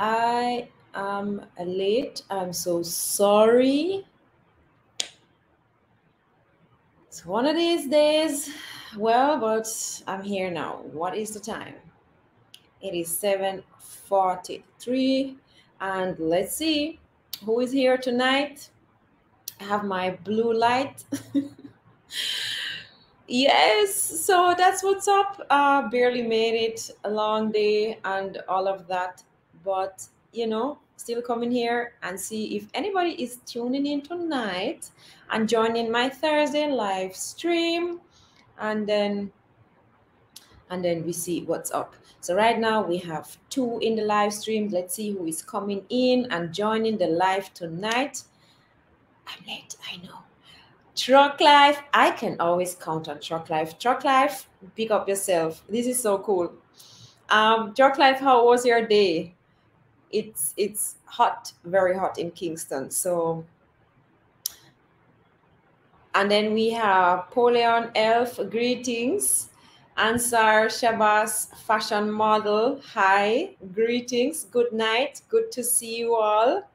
I am late. I'm so sorry. It's one of these days. Well, but I'm here now. What is the time? It is 7:43 and let's see who is here tonight. I have my blue light. yes, so that's what's up. Uh barely made it a long day and all of that, but you know, still coming here and see if anybody is tuning in tonight and joining my Thursday live stream and then and then we see what's up. So right now we have two in the live stream. Let's see who is coming in and joining the live tonight. I'm late, I know. Truck Life, I can always count on Truck Life. Truck Life, pick up yourself. This is so cool. Um, Truck Life, how was your day? It's it's hot, very hot in Kingston. So and then we have Poleon Elf, greetings. Ansar Shabazz, fashion model, hi, greetings, good night, good to see you all.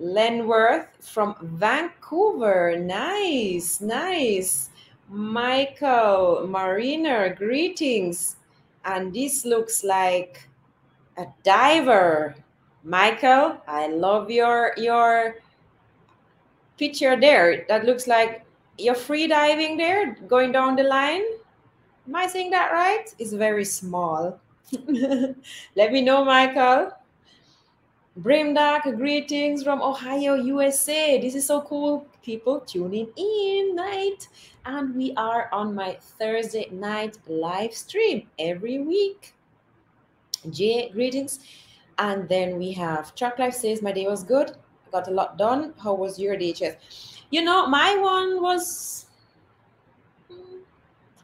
Lenworth from Vancouver, nice, nice. Michael Mariner, greetings. And this looks like a diver. Michael, I love your your picture there. That looks like you're free diving there, going down the line. Am I saying that right? It's very small. Let me know, Michael. Brimdak, greetings from Ohio, USA. This is so cool. People tuning in night. And we are on my Thursday night live stream every week. Greetings. And then we have Truck Life says, My day was good. I got a lot done. How was your day, Chess? You know, my one was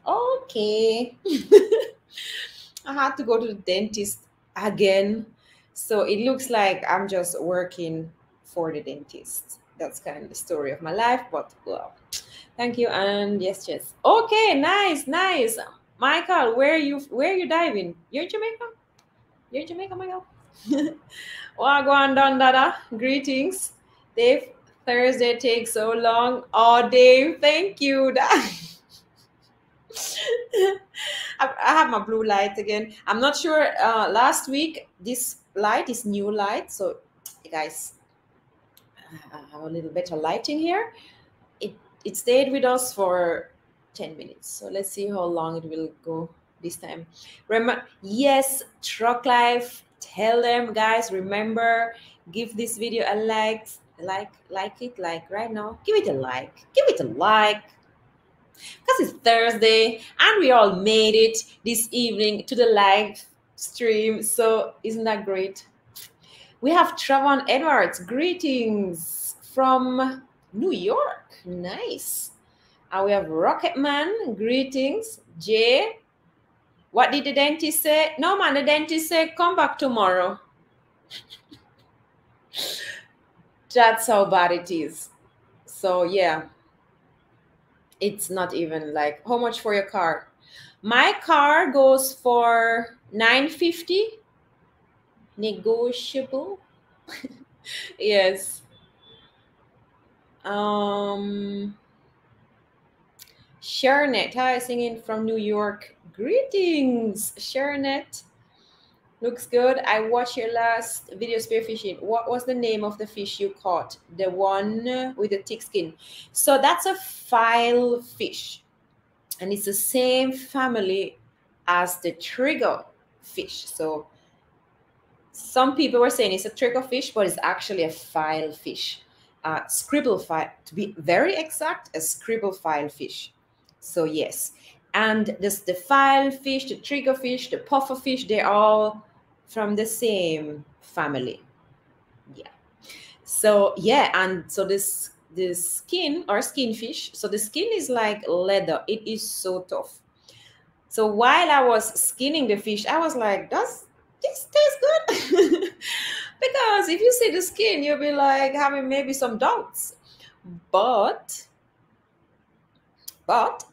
okay. I had to go to the dentist again. So it looks like I'm just working for the dentist. That's kind of the story of my life, but well, thank you. And yes, yes. Okay, nice, nice. Michael, where are you where are you diving? You're in Jamaica? You're in Jamaica, go on, Don Dada. Greetings. Dave, Thursday takes so long. Oh, Dave, thank you. I have my blue light again. I'm not sure. Uh, last week, this light is new light. So, you guys, I have a little better lighting here. It it stayed with us for 10 minutes. So let's see how long it will go this time. Remember, yes, truck life. Tell them, guys. Remember, give this video a like, like, like it, like right now. Give it a like. Give it a like. Because it's Thursday and we all made it this evening to the live stream. So isn't that great? We have Travon Edwards. Greetings from New York. Nice. And we have Rocketman. Greetings. Jay. What did the dentist say? No, man, the dentist said, come back tomorrow. That's how bad it is. So, yeah, it's not even like how much for your car? My car goes for 950 negotiable. yes. Um Sharnet, hi, singing from New York. Greetings, Sharnet. Looks good. I watched your last video spearfishing. What was the name of the fish you caught? The one with the thick skin. So that's a file fish. And it's the same family as the trigger fish. So some people were saying it's a trigger fish, but it's actually a file fish. Uh, scribble file, to be very exact, a scribble file fish. So yes. And this the file fish, the trigger fish, the puffer fish, they're all from the same family. Yeah. So yeah, and so this the skin or skin fish. So the skin is like leather. It is so tough. So while I was skinning the fish, I was like, does this taste good? because if you see the skin, you'll be like having maybe some doubts. But but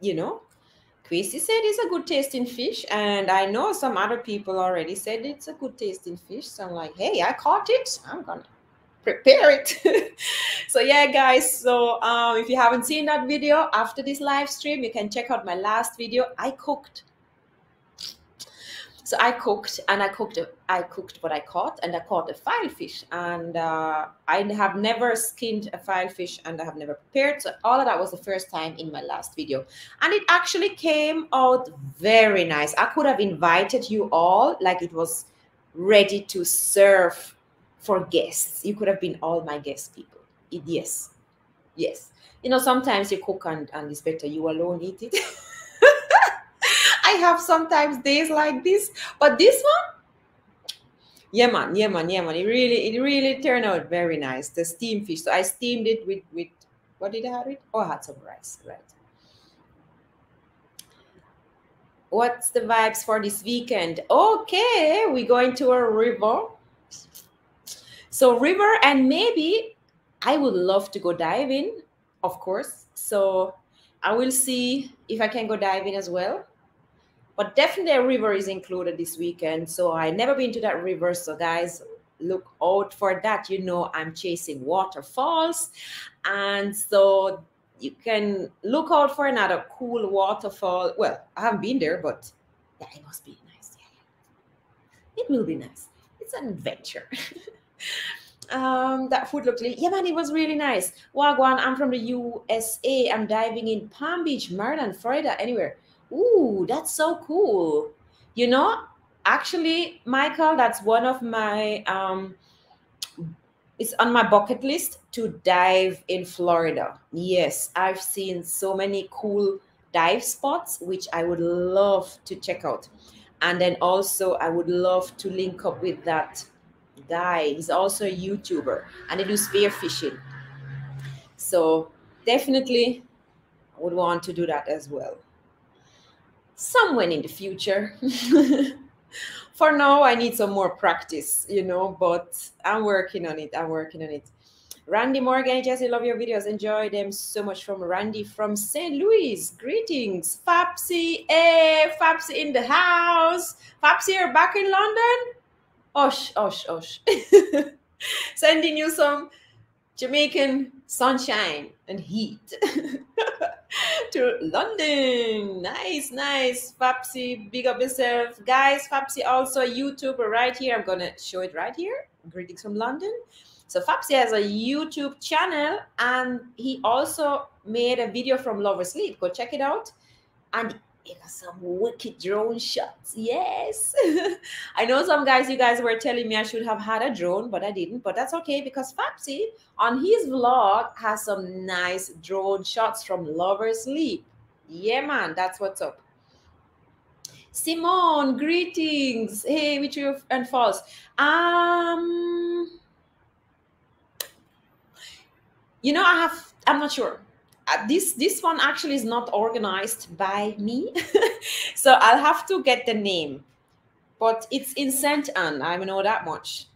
you know, Quasi said it's a good tasting fish, and I know some other people already said it's a good tasting fish. So I'm like, hey, I caught it. I'm gonna prepare it. so yeah, guys. So um, if you haven't seen that video after this live stream, you can check out my last video. I cooked so I cooked and I cooked I cooked what I caught and I caught a file fish and uh, I have never skinned a file fish and I have never prepared. So all of that was the first time in my last video, and it actually came out very nice. I could have invited you all like it was ready to serve for guests. You could have been all my guest people. It, yes, yes. You know sometimes you cook and and it's better you alone eat it. I have sometimes days like this, but this one, yeah, man, yeah, man, yeah, man. It really, it really turned out very nice. The steamed fish. So I steamed it with with what did I have it? Oh, I had some rice, right? What's the vibes for this weekend? Okay, we're going to a river. So river and maybe I would love to go diving, of course. So I will see if I can go diving as well but definitely a river is included this weekend. So I never been to that river. So guys, look out for that. You know, I'm chasing waterfalls. And so you can look out for another cool waterfall. Well, I haven't been there, but yeah, it must be nice. Yeah, It will be nice. It's an adventure. um that food looked yeah man it was really nice wagwan i'm from the usa i'm diving in palm beach maryland florida anywhere Ooh, that's so cool. You know, actually, Michael, that's one of my um it's on my bucket list to dive in Florida. Yes, I've seen so many cool dive spots which I would love to check out. And then also I would love to link up with that guy. He's also a YouTuber and he do spear fishing. So definitely I would want to do that as well somewhere in the future. For now, I need some more practice, you know, but I'm working on it. I'm working on it. Randy Morgan, Jesse, love your videos. Enjoy them so much from Randy from St. Louis. Greetings. Fapsy, hey, Fapsy in the house. Fapsy, you're back in London? Osh, osh, osh. Sending you some Jamaican sunshine and heat. to London. Nice, nice. Fapsy, big up yourself. Guys, Fapsy also a YouTuber right here. I'm going to show it right here. Greetings from London. So Fapsy has a YouTube channel and he also made a video from Lover's Leap. Go check it out. And some wicked drone shots. Yes. I know some guys, you guys were telling me I should have had a drone, but I didn't. But that's okay because Fapsy on his vlog has some nice drone shots from Lover's Leap. Yeah, man, that's what's up. Simone, greetings. Hey, which you and false. Um, you know, I have. I'm not sure. Uh, this this one actually is not organized by me. So i'll have to get the name but it's in saint ann. I know that much.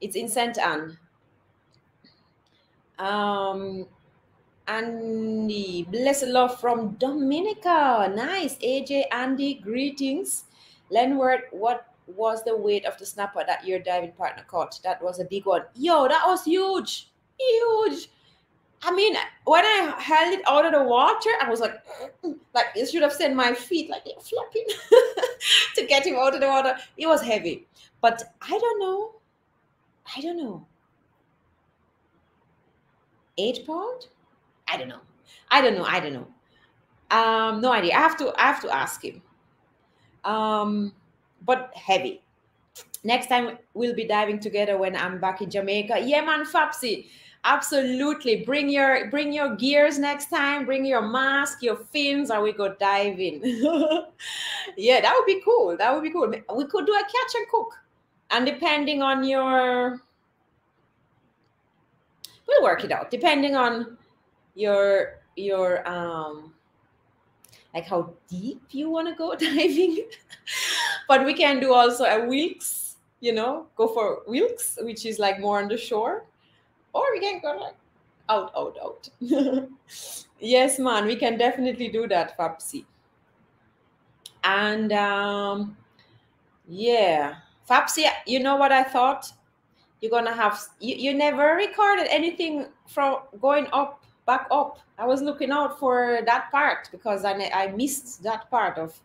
It's in saint ann. Um andy blessed love from dominica. Nice aj andy greetings. Lenward what was the weight of the snapper that your diving partner caught? That was a big one. Yo that was huge. Huge I mean, when I held it out of the water, I was like, like it should have sent my feet like they're flapping to get him out of the water. It was heavy, but I don't know. I don't know. Eight pound? I don't know. I don't know. I don't know. Um, no idea. I have to. I have to ask him. Um, but heavy. Next time we'll be diving together when I'm back in Jamaica. Yeah, man, Fapsy absolutely. Bring your bring your gears next time. Bring your mask your fins and we go diving yeah that would be cool. That would be cool. We could do a catch and cook. And depending on your we'll work it out. Depending on your your um like how deep you want to go diving. But we can do also a wilkes you know go for wilkes which is like more on the shore or we can go like out, out, out. yes, man, we can definitely do that, Fapsi. And um, yeah, Fapsi, you know what I thought? You're gonna have you, you never recorded anything from going up back up. I was looking out for that part because I I missed that part of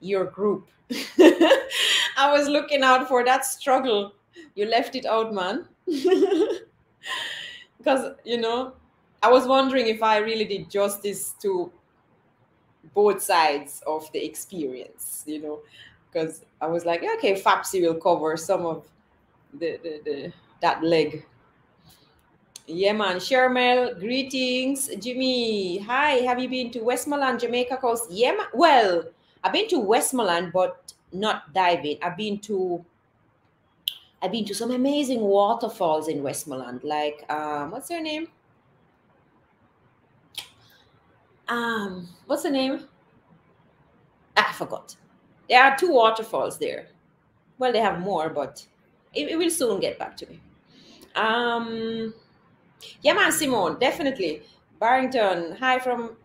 your group. I was looking out for that struggle. You left it out, man. because you know, I was wondering if I really did justice to both sides of the experience, you know, because I was like, okay, Fapsi will cover some of the, the, the that leg. Yeah, man. Shermel, greetings. Jimmy, hi. Have you been to Westmoreland, Jamaica Coast? Yeah. Well, I've been to Westmoreland, but not diving. I've been to I've been to some amazing waterfalls in Westmoreland. Like um, what's their name? Um, what's the name? Ah, I forgot. There are two waterfalls there. Well, they have more, but it, it will soon get back to me. Um, yeah, man, Simone, definitely. Barrington, hi from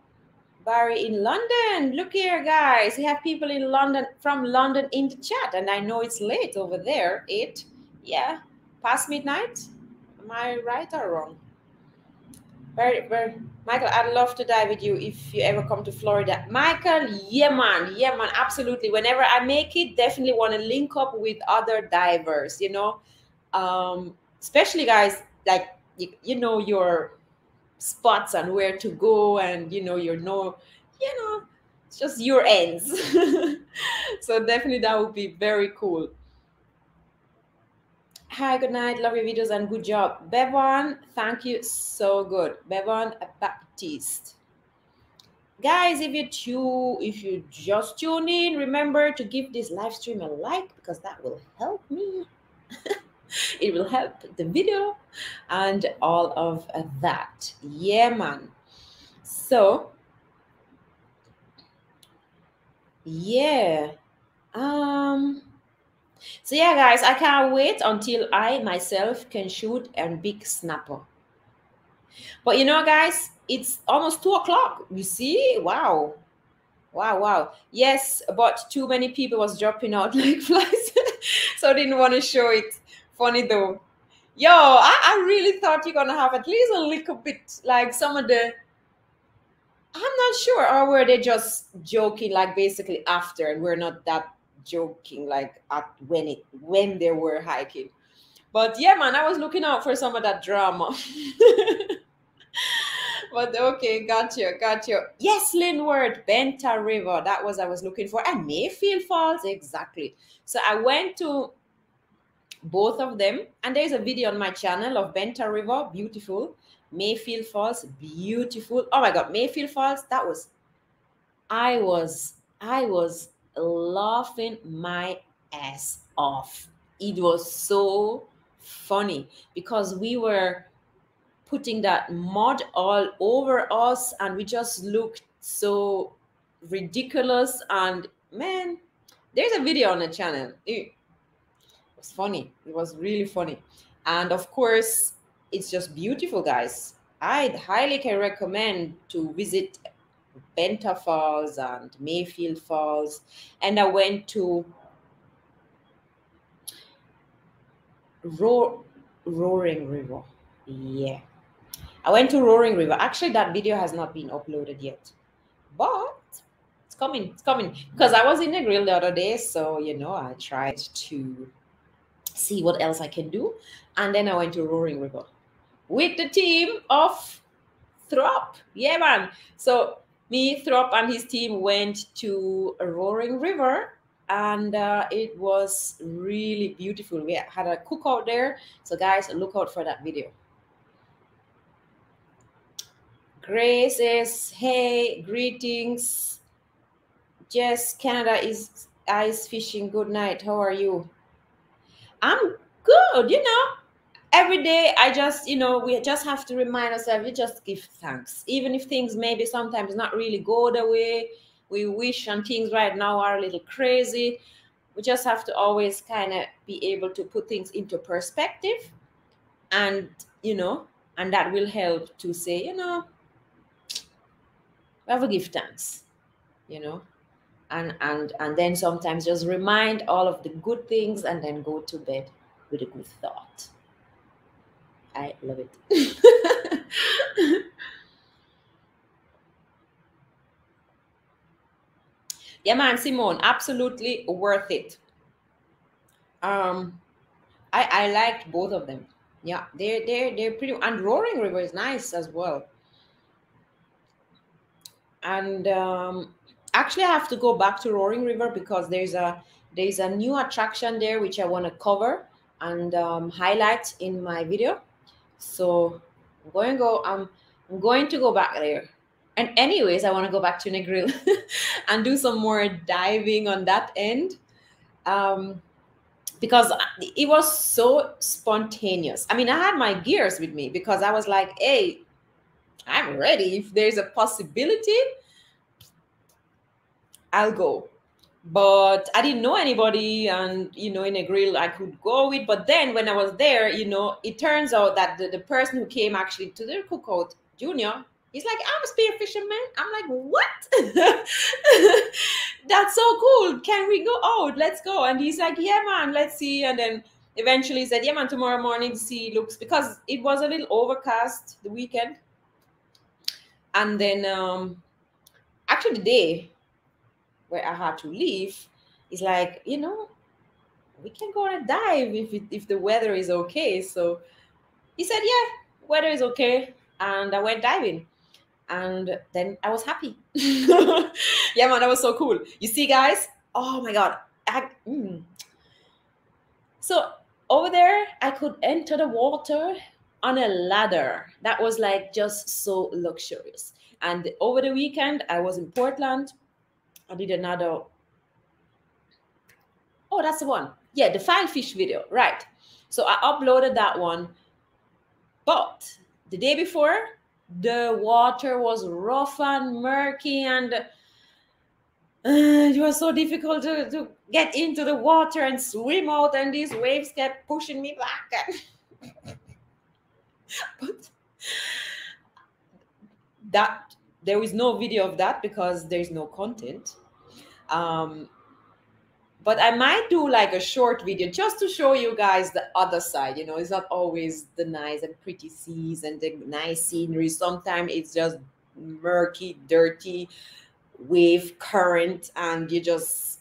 Barry in London. Look here, guys. We have people in London from London in the chat, and I know it's late over there. Eight, yeah, past midnight. Am I right or wrong? Very, very, Michael, I'd love to dive with you if you ever come to Florida. Michael, yeah, man, yeah, man, absolutely. Whenever I make it, definitely want to link up with other divers, you know, um, especially guys like you, you know your spots and where to go, and you know your no, you know, it's just your ends. so definitely that would be very cool. Hi, good night. Love your videos and good job. Bevan, thank you. So good. Bevan Baptiste. Guys, if you tune, if you just tune in, remember to give this live stream a like because that will help me. it will help the video and all of that. Yeah, man. So, yeah. Um so yeah, guys, I can't wait until I myself can shoot a big snapper. But you know, guys, it's almost two o'clock. You see? Wow. Wow, wow. Yes, but too many people was dropping out like flies. so I didn't want to show it. Funny though. Yo, I, I really thought you're gonna have at least a little bit like some of the I'm not sure, or were they just joking, like basically after, and we're not that joking like at when it when they were hiking. But yeah, man, I was looking out for some of that drama. but okay, got you, got you. Yes, Linward, Benta River. That was I was looking for. And Mayfield Falls, exactly. So I went to both of them, and there's a video on my channel of Benta River, beautiful. Mayfield Falls, beautiful. Oh my god, Mayfield Falls, that was I was I was laughing my ass off. It was so funny because we were putting that mud all over us and we just looked so ridiculous. And man, there's a video on the channel. It was funny. It was really funny. And of course, it's just beautiful, guys. I highly can recommend to visit Benta Falls and Mayfield Falls, and I went to Ro- Roaring River. Yeah, I went to Roaring River. Actually, that video has not been uploaded yet, but it's coming. It's coming because I was in Negril the other day, so you know I tried to see what else I can do, and then I went to Roaring River with the team of Throp. Yeah, man. So me, Throp, and his team went to a Roaring River and uh, it was really beautiful. We had a cookout there. So, guys, look out for that video. Grace says, Hey, greetings. Jess, Canada is ice fishing. Good night. How are you? I'm good, you know every day i just you know we just have to remind ourselves we just give thanks. Even if things maybe sometimes not really go the way we wish and things right now are a little crazy we just have to always kind of be able to put things into perspective and you know and that will help to say you know we have to give thanks you know and and and then sometimes just remind all of the good things and then go to bed with a good thought i love it. Yeah man simone absolutely worth it. Um i i liked both of them. Yeah they're they're they're pretty and roaring river is nice as well. And um actually i have to go back to roaring river because there's a there's a new attraction there which i want to cover and um, highlight in my video so i'm going to go um, i'm going to go back there. And anyways i want to go back to negril and do some more diving on that end. Um, because it was so spontaneous. I mean i had my gears with me because i was like hey i'm ready. If there's a possibility I'll go. But I didn't know anybody, and you know, in Negril I could go with. But then when I was there, you know, it turns out that the, the person who came actually to the cookout, Junior, he's like, I'm a spear fisherman. I'm like, what? That's so cool. Can we go out? Let's go. And he's like, yeah, man, let's see. And then eventually he said, yeah, man, tomorrow morning see looks because it was a little overcast the weekend. And then um actually the day where I had to leave, it's like, you know, we can go and dive if it, if the weather is okay. So he said, yeah, weather is okay. And I went diving. And then I was happy. yeah, man, that was so cool. You see, guys? Oh my God. I, mm. So over there, I could enter the water on a ladder. That was like just so luxurious. And over the weekend, I was in Portland I did another. Oh, that's the one. Yeah, the fine fish video. Right. So I uploaded that one. But the day before, the water was rough and murky and uh, it was so difficult to, to get into the water and swim out and these waves kept pushing me back but that there is no video of that because there's no content um, but I might do like a short video just to show you guys the other side. You know, it's not always the nice and pretty seas and the nice scenery. Sometimes it's just murky, dirty wave current, and you just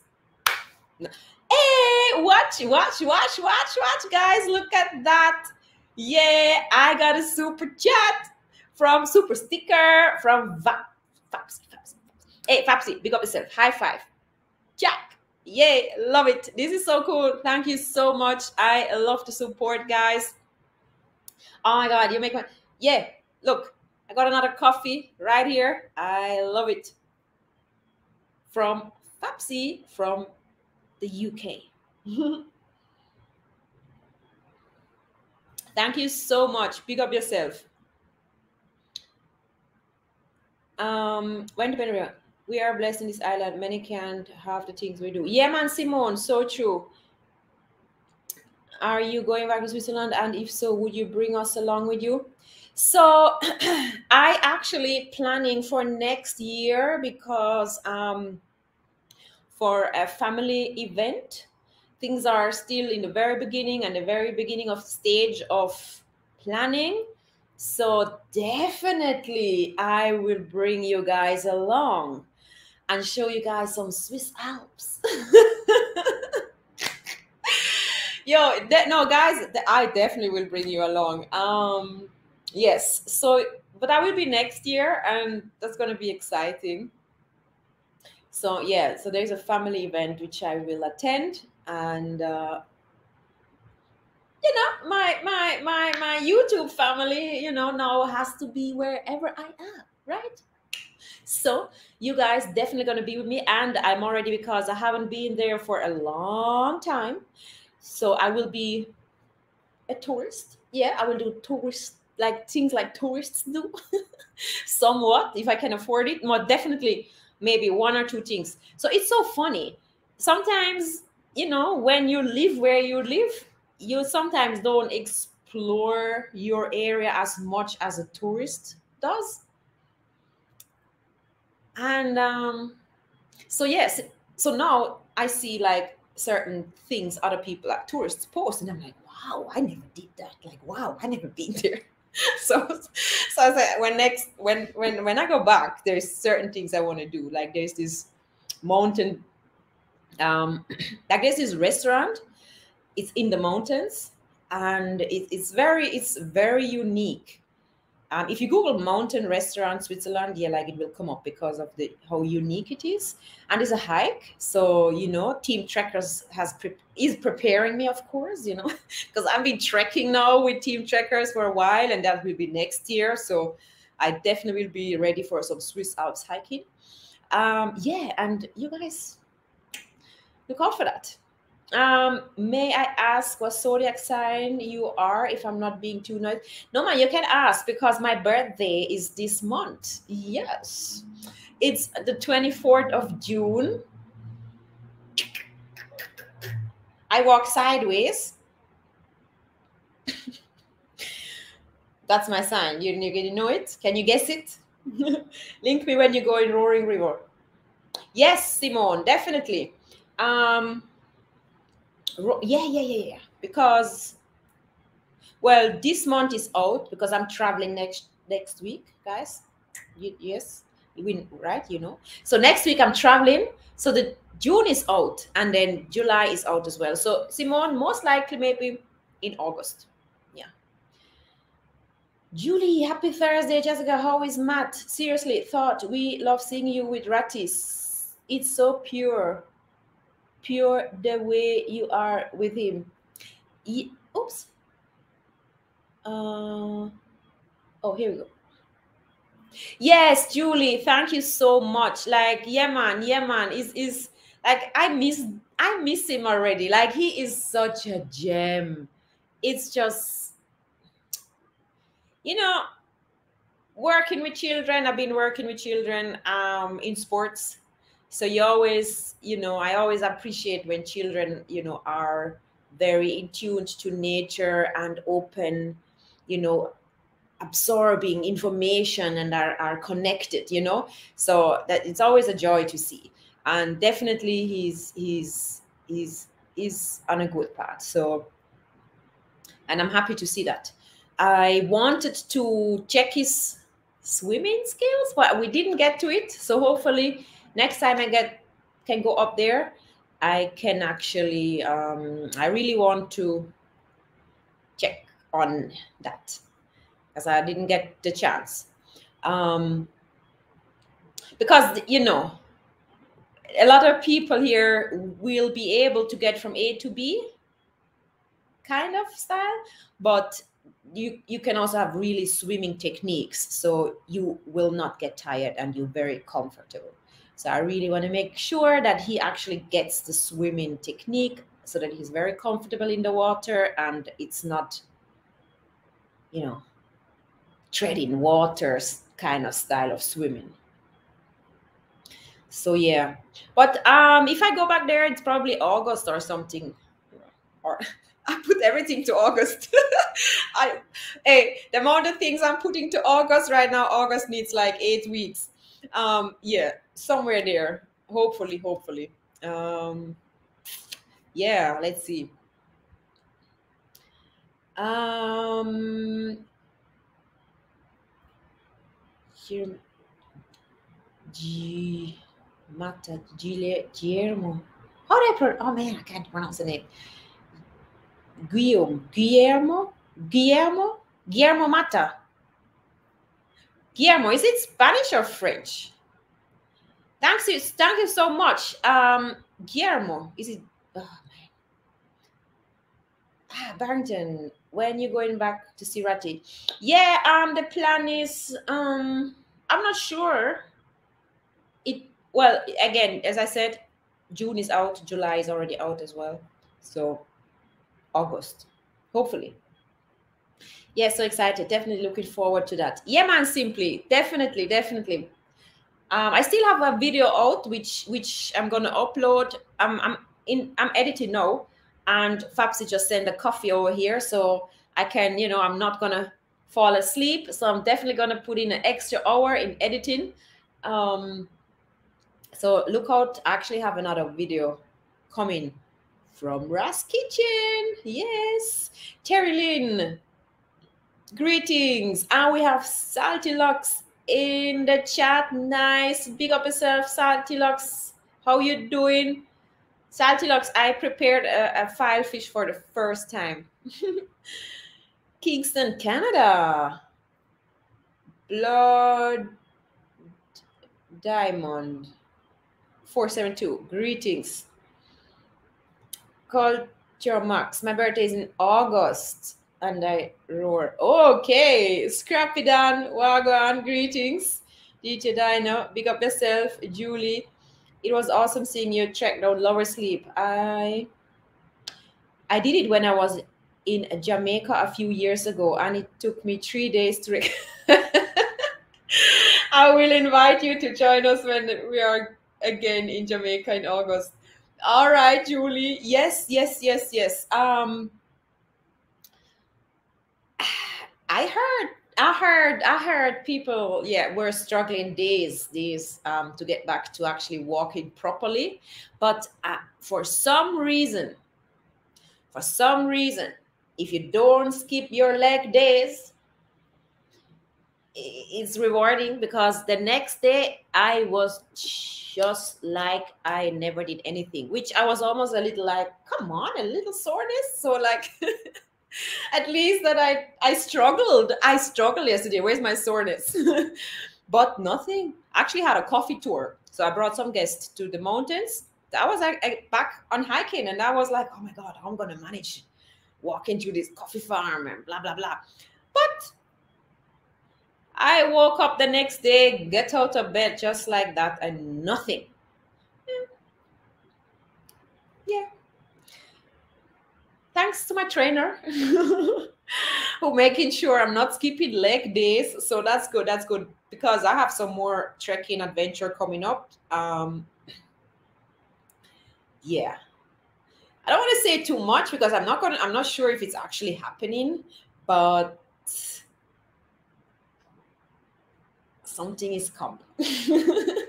hey, watch, watch, watch, watch, watch, guys. Look at that. Yeah, I got a super chat from Super Sticker from Va- Fapsy, Fapsy. Hey, Fapsy, big up yourself. High five. Jack. Yay, love it. This is so cool. Thank you so much. I love the support, guys. Oh my God, you make my. Yeah, look, I got another coffee right here. I love it. From Fapsy from the UK. Thank you so much. Big up yourself. Um, when did we are blessed in this island. Many can't have the things we do. Yeah, man, Simone, so true. Are you going back to Switzerland? And if so, would you bring us along with you? So I actually planning for next year because um, for a family event, things are still in the very beginning and the very beginning of stage of planning. So definitely I will bring you guys along and show you guys some Swiss Alps. Yo, no, guys, I definitely will bring you along. Um, yes, so but that will be next year, and that's gonna be exciting. So yeah, so there's a family event which I will attend, and uh, you know, my my my my YouTube family, you know, now has to be wherever I am, right? So you guys definitely gonna be with me, and I'm already because I haven't been there for a long time. So I will be a tourist. Yeah, I will do tourist like things like tourists do, somewhat if I can afford it. More definitely, maybe one or two things. So it's so funny. Sometimes you know when you live where you live, you sometimes don't explore your area as much as a tourist does and um, so yes so now I see like certain things other people like tourists post, and I'm like, wow, I never did that. Like, wow, I never been there. so so I said when next when when when I go back, there's certain things I want to do. Like there's this mountain, um, like there's this restaurant. It's in the mountains, and it, it's very it's very unique um, if you Google mountain restaurant Switzerland, yeah, like it will come up because of the how unique it is, and it's a hike. So you know, Team Trekkers has pre- is preparing me, of course, you know, because I've been trekking now with Team Trekkers for a while, and that will be next year. So I definitely will be ready for some Swiss Alps hiking. Um, yeah, and you guys look out for that. Um, may I ask what zodiac sign you are if I'm not being too nice? No, man, you can ask because my birthday is this month. Yes, it's the 24th of June. I walk sideways. That's my sign. You, you know it? Can you guess it? Link me when you go in Roaring River. Yes, Simone, definitely. Um, yeah, yeah, yeah, yeah. Because, well, this month is out because I'm traveling next next week, guys. You, yes, you right? You know. So next week I'm traveling. So the June is out, and then July is out as well. So Simone, most likely maybe in August. Yeah. Julie, happy Thursday, Jessica. How is Matt? Seriously, thought we love seeing you with Ratis. It's so pure pure the way you are with him. Oops. Uh, oh, here we go. Yes, Julie, thank you so much. Like, yeah, man, yeah, man. Is is like I miss I miss him already. Like he is such a gem. It's just you know, working with children. I've been working with children um in sports so you always you know i always appreciate when children you know are very in to nature and open you know absorbing information and are, are connected you know? So that it's always a joy to see. And definitely he's he's he's he's on a good path. So and i'm happy to see that. I wanted to check his swimming skills but we didn't get to it. So hopefully next time I get can go up there, I can actually um, I really want to check on that because I didn't get the chance. Um, because you know a lot of people here will be able to get from A to B kind of style, but you you can also have really swimming techniques so you will not get tired and you're very comfortable so I really want to make sure that he actually gets the swimming technique so that he's very comfortable in the water and it's not, you know, treading waters kind of style of swimming. So yeah, but um, if I go back there, it's probably August or something, or I put everything to August. I, hey, the amount of things I'm putting to August right now, August needs like eight weeks um yeah somewhere there. Hopefully hopefully. Um yeah let's see. Um here G Mata Guillermo. How do I pronounce oh man I can't pronounce the name. Guillaume Guillermo? Guillermo? Guillermo Mata Guillermo, is it Spanish or French? Thanks you, thank you so much. Um, Guillermo, is it? Oh. Ah, Barrington, when you going back to Sirati? Yeah, um, the plan is um, I'm not sure. It well, again, as I said, June is out, July is already out as well. So August, hopefully yeah, so excited. Definitely looking forward to that. Yeah, man, simply. Definitely, definitely. Um, I still have a video out which which I'm gonna upload. I'm I'm in I'm editing now, and Fabsy just sent a coffee over here, so I can, you know, I'm not gonna fall asleep. So I'm definitely gonna put in an extra hour in editing. Um So look out, I actually have another video coming from Ras Kitchen. Yes. Terry Lynn. Greetings. And we have Salty Locs in the chat. Nice. Big up yourself, Salty Locs. How you doing? Salty Locs, I prepared a, a file fish for the first time. Kingston, Canada. Blood Diamond 472. Greetings. Culture Max. My birthday is in August and I roar. Okay. Scrappy Dan. Wagwan. Greetings. DJ Dino. Big up yourself. Julie. It was awesome seeing you check down Lover's Leap. I I did it when I was in Jamaica a few years ago, and it took me three days to. I will invite you to join us when we are again in Jamaica in August. All right, Julie. Yes, yes, yes, yes. Um, I heard, I heard, I heard people, yeah, were struggling days, days um, to get back to actually walking properly. But uh, for some reason, for some reason, if you don't skip your leg days, it's rewarding because the next day I was just like I never did anything, which I was almost a little like, come on, a little soreness. So like at least that I I struggled. I struggled yesterday. Where's my soreness? but nothing. Actually had a coffee tour. So I brought some guests to the mountains. I was like back on hiking and I was like, oh my God, I'm gonna manage walking through this coffee farm and blah blah blah. But I woke up the next day, get out of bed just like that, and nothing. Hmm. Yeah. yeah. Thanks to my trainer who making sure I'm not skipping leg days. So that's good. That's good because I have some more trekking adventure coming up. Um, yeah. I don't want to say too much because I'm not gonna I'm not sure if it's actually happening, but something is coming.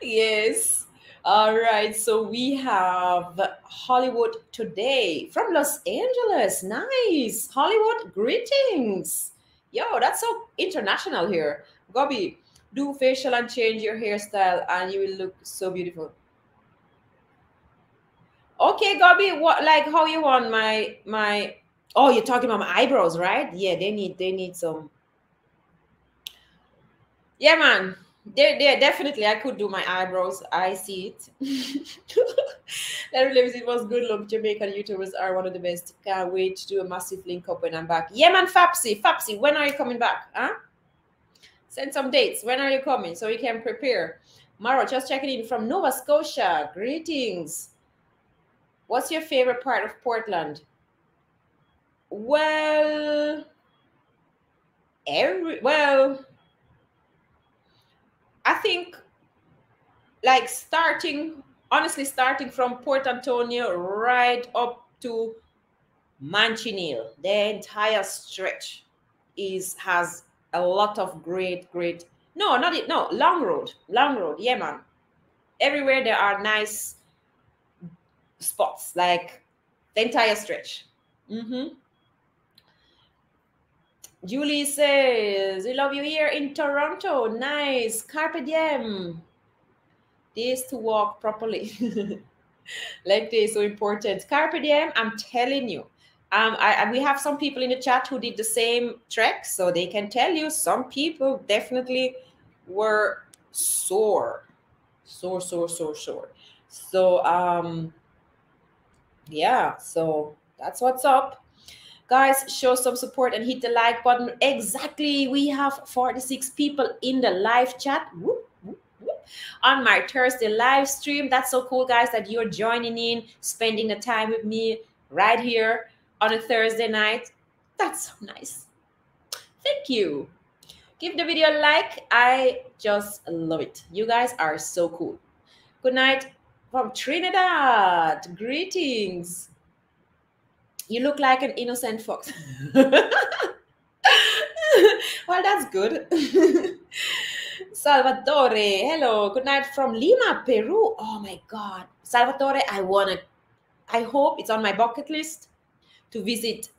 yes. All right. So we have Hollywood today from Los Angeles. Nice. Hollywood, greetings. Yo, that's so international here. Gobi, do facial and change your hairstyle and you will look so beautiful. Okay, Gobi, what like how you want my my oh you're talking about my eyebrows, right? Yeah, they need they need some yeah, man. There, there, definitely. I could do my eyebrows. I see it. Larry it was good look. Jamaican YouTubers are one of the best. Can't wait to do a massive link up when I'm back. Yeah, man, Fapsy, Fapsy, when are you coming back? Huh? Send some dates. When are you coming so we can prepare? Maro, just checking in from Nova Scotia. Greetings. What's your favorite part of Portland? Well, every well I think like starting honestly starting from Port Antonio right up to Manchioneal, the entire stretch is has a lot of great, great. No, not it. No, long road, long road. Yeah, man. Everywhere there are nice spots, like the entire stretch. Mm-hmm. Julie says, We love you here in Toronto. Nice. Carpe diem. Days to walk properly. like this, so important. Carpe diem, I'm telling you. Um, I, I, we have some people in the chat who did the same trek, so they can tell you some people definitely were sore, sore, sore, sore, sore. So, um, yeah, so that's what's up guys show some support and hit the like button. Exactly we have 46 people in the live chat. Whoop, whoop, whoop. on my thursday live stream. That's so cool guys that you're joining in spending the time with me right here on a thursday night. That's so nice. Thank you. Give the video a like. I just love it. You guys are so cool. Good night from trinidad. Greetings you look like an innocent fox. well, that's good. Salvatore, hello, good night from Lima, Peru. Oh my God, Salvatore, I wanna, I hope it's on my bucket list to visit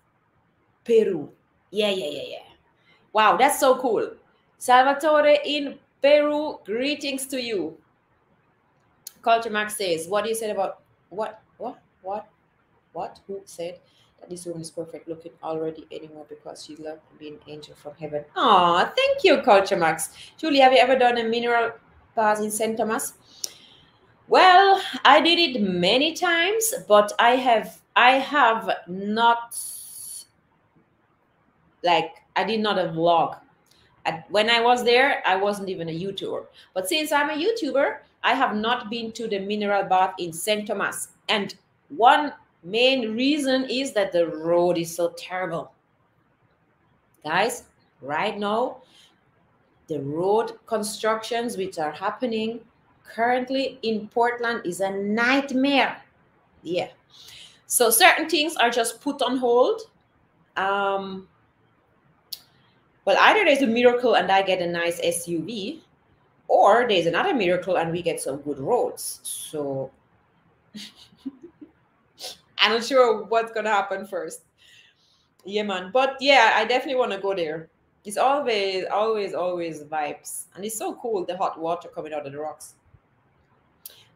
Peru. Yeah, yeah, yeah, yeah. Wow, that's so cool. Salvatore in Peru, greetings to you. Culture Max says, what do you say about what, what, what, what, who said? That this woman is perfect looking already anymore because she loved being an angel from heaven. Oh, thank you, Culture Max. Julie, have you ever done a mineral bath in St. Thomas? Well, I did it many times, but I have I have not like I did not a vlog. When I was there, I wasn't even a YouTuber. But since I'm a YouTuber, I have not been to the mineral bath in St. Thomas. And one main reason is that the road is so terrible. Guys, right now, the road constructions which are happening currently in Portland is a nightmare. Yeah. So certain things are just put on hold. Um, well, either there's a miracle and I get a nice SUV, or there's another miracle and we get some good roads. So I'm not sure what's gonna happen first. Yeah, man. But yeah, I definitely want to go there. It's always, always, always vibes, and it's so cool the hot water coming out of the rocks.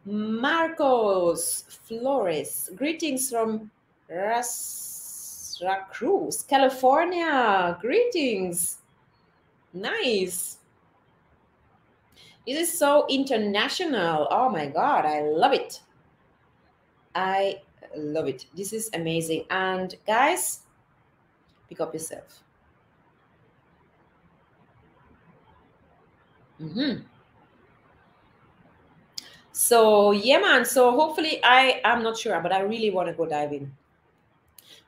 Marcos Flores, greetings from Rasra Cruz, California. Greetings. Nice. This is so international. Oh my god, I love it. I love it. This is amazing. And guys, pick up yourself. Mm-hmm. So yeah, man. So hopefully, I I'm not sure, but I really want to go diving.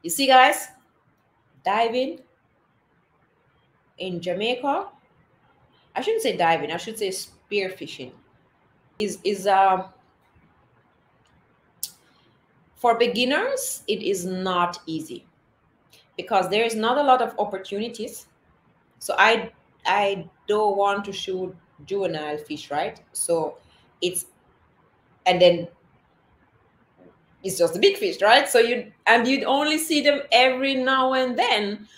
You see, guys, diving in Jamaica. I shouldn't say diving. I should say spearfishing. Is is um for beginners, it is not easy because there is not a lot of opportunities. So I I don't want to shoot juvenile fish, right? So it's and then it's just a big fish, right? So you and you'd only see them every now and then.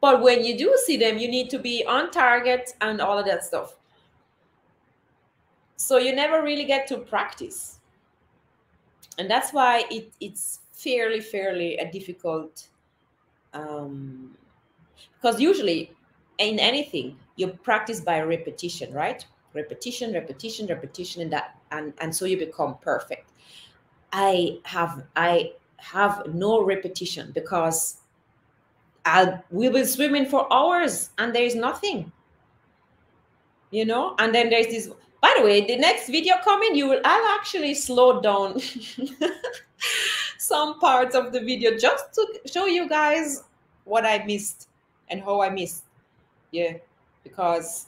But when you do see them, you need to be on target and all of that stuff. So you never really get to practice and that's why it, it's fairly fairly a difficult um, because usually in anything you practice by repetition right? Repetition repetition repetition and that and and so you become perfect. I have i have no repetition because i will be swimming for hours and there is nothing you know? And then there's this by the way, the next video coming, you will I'll actually slow down some parts of the video just to show you guys what I missed and how I missed. Yeah, because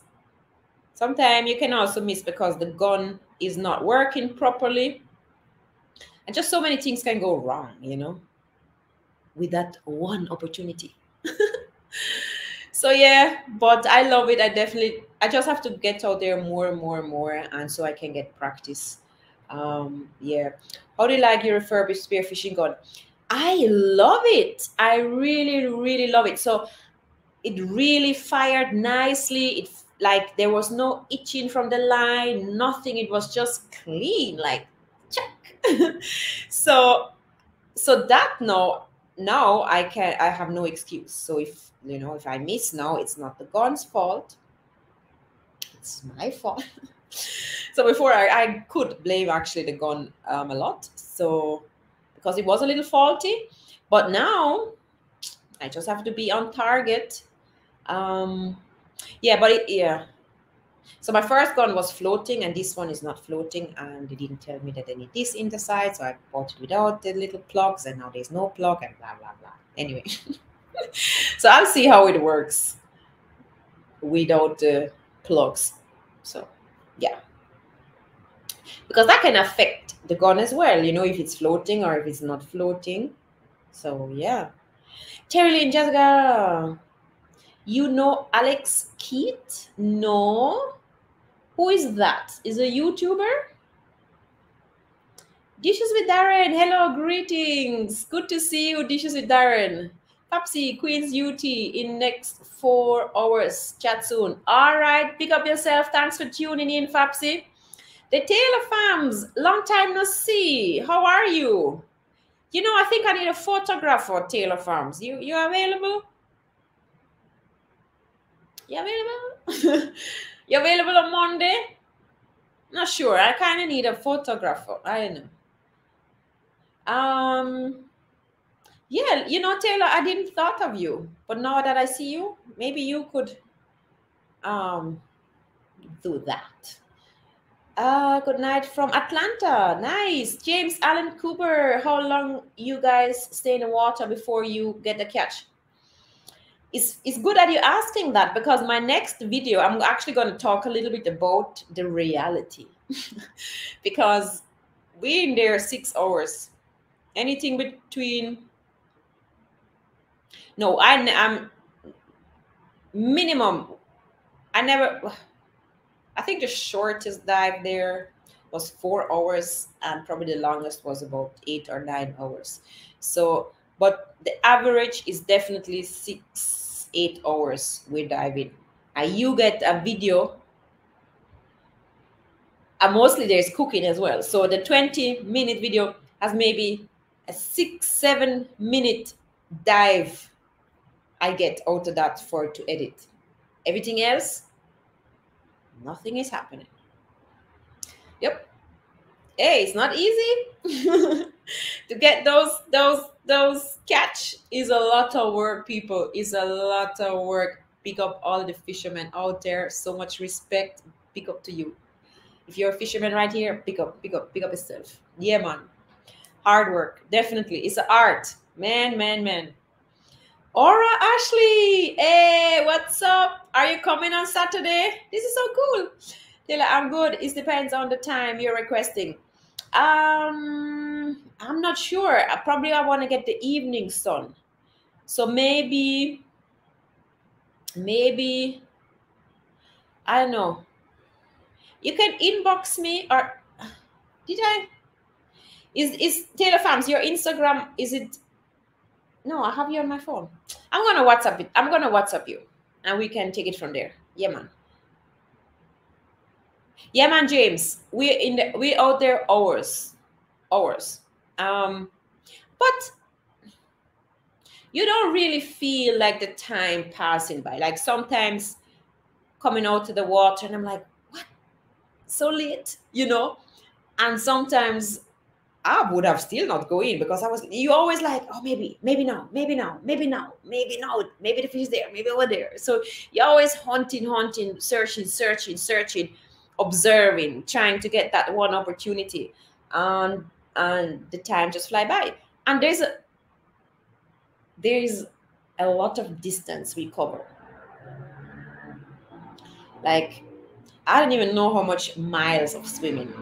sometimes you can also miss because the gun is not working properly. And just so many things can go wrong, you know, with that one opportunity. so yeah, but I love it. I definitely I just have to get out there more and more and more, and so I can get practice. Um, yeah. How do you like your refurbished spearfishing gun? I love it. I really, really love it. So it really fired nicely. It like there was no itching from the line, nothing. It was just clean, like check. so so that now now I can I have no excuse. So if you know if I miss now, it's not the gun's fault it's my fault. so before I, I could blame actually the gun um, a lot. So because it was a little faulty, but now I just have to be on target. Um, yeah, but it, yeah. So my first gun was floating, and this one is not floating, and they didn't tell me that they need this in the side, so I bought it without the little plugs, and now there's no plug, and blah blah blah. Anyway, so I'll see how it works without the plugs. So, yeah. Because that can affect the gun as well, you know, if it's floating or if it's not floating. So, yeah. Terry Lynn Jessica, you know Alex Keat? No. Who is that? Is a YouTuber? Dishes with Darren. Hello, greetings. Good to see you, Dishes with Darren. Papsi, Queens UT in next four hours. Chat soon. All right, pick up yourself. Thanks for tuning in, Fapsi. The Taylor Fams, long time no see. How are you? You know, I think I need a photograph for Taylor Farms. You you available? You available? you available on Monday? Not sure. I kind of need a photographer. I don't know. Um, yeah, you know, Taylor, I didn't thought of you, but now that I see you, maybe you could um do that. Uh, good night from Atlanta. Nice. James Allen Cooper. How long you guys stay in the water before you get the catch? It's, it's good that you're asking that because my next video, I'm actually going to talk a little bit about the reality. because we're in there six hours. Anything between no, I, I'm minimum. I never I think the shortest dive there was four hours, and probably the longest was about eight or nine hours. So, but the average is definitely six, eight hours with diving. And you get a video, and mostly there's cooking as well. So the 20 minute video has maybe a six, seven minute dive I get out of that for to edit. Everything else nothing is happening. Yep. Hey, it's not easy to get those those those catch is a lot of work, people. Is a lot of work. Pick up all the fishermen out there. So much respect. Pick up to you. If you're a fisherman right here, pick up, pick up, pick up yourself. Yeah, man. Hard work. Definitely. It's an art. Man, man, man. Aura Ashley, hey, what's up? Are you coming on Saturday? This is so cool. Taylor, I'm good. It depends on the time you're requesting. Um, I'm not sure. I probably I want to get the evening sun. So maybe, maybe, I don't know. You can inbox me or did I? Is is Taylor Farms your Instagram? Is it no, I have you on my phone. I'm gonna WhatsApp it. I'm gonna WhatsApp you, and we can take it from there. Yeah, man. Yeah, man, James. We're in the we out there hours, hours. Um, but you don't really feel like the time passing by. Like sometimes coming out to the water, and I'm like, what? So late, you know. And sometimes I would have still not go in because I was you always like, oh maybe, maybe now, maybe now, maybe now, maybe now, maybe the fish is there, maybe over there. So you're always hunting, hunting, searching, searching, searching, observing, trying to get that one opportunity. And and the time just fly by. And there's a there's a lot of distance we cover. Like I don't even know how much miles of swimming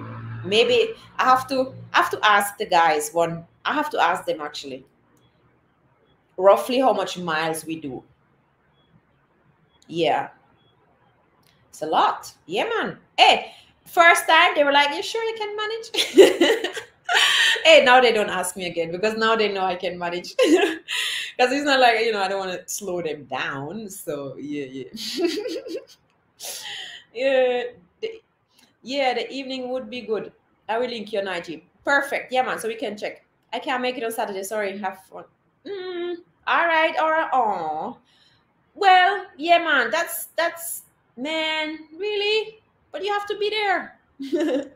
maybe i have to I have to ask the guys one i have to ask them actually roughly how much miles we do. Yeah. It's a lot. Yeah man. Hey first time they were like you sure you can manage? Hey now they don't ask me again because now they know i can manage. Because it's not like you know i don't want to slow them down. So yeah yeah. Yeah yeah, the evening would be good. I will link your IG. Perfect. Yeah, man. So we can check. I can't make it on Saturday. Sorry. Have fun. Mm, all right. All right. Oh. Well, yeah, man. That's that's man. Really? But you have to be there.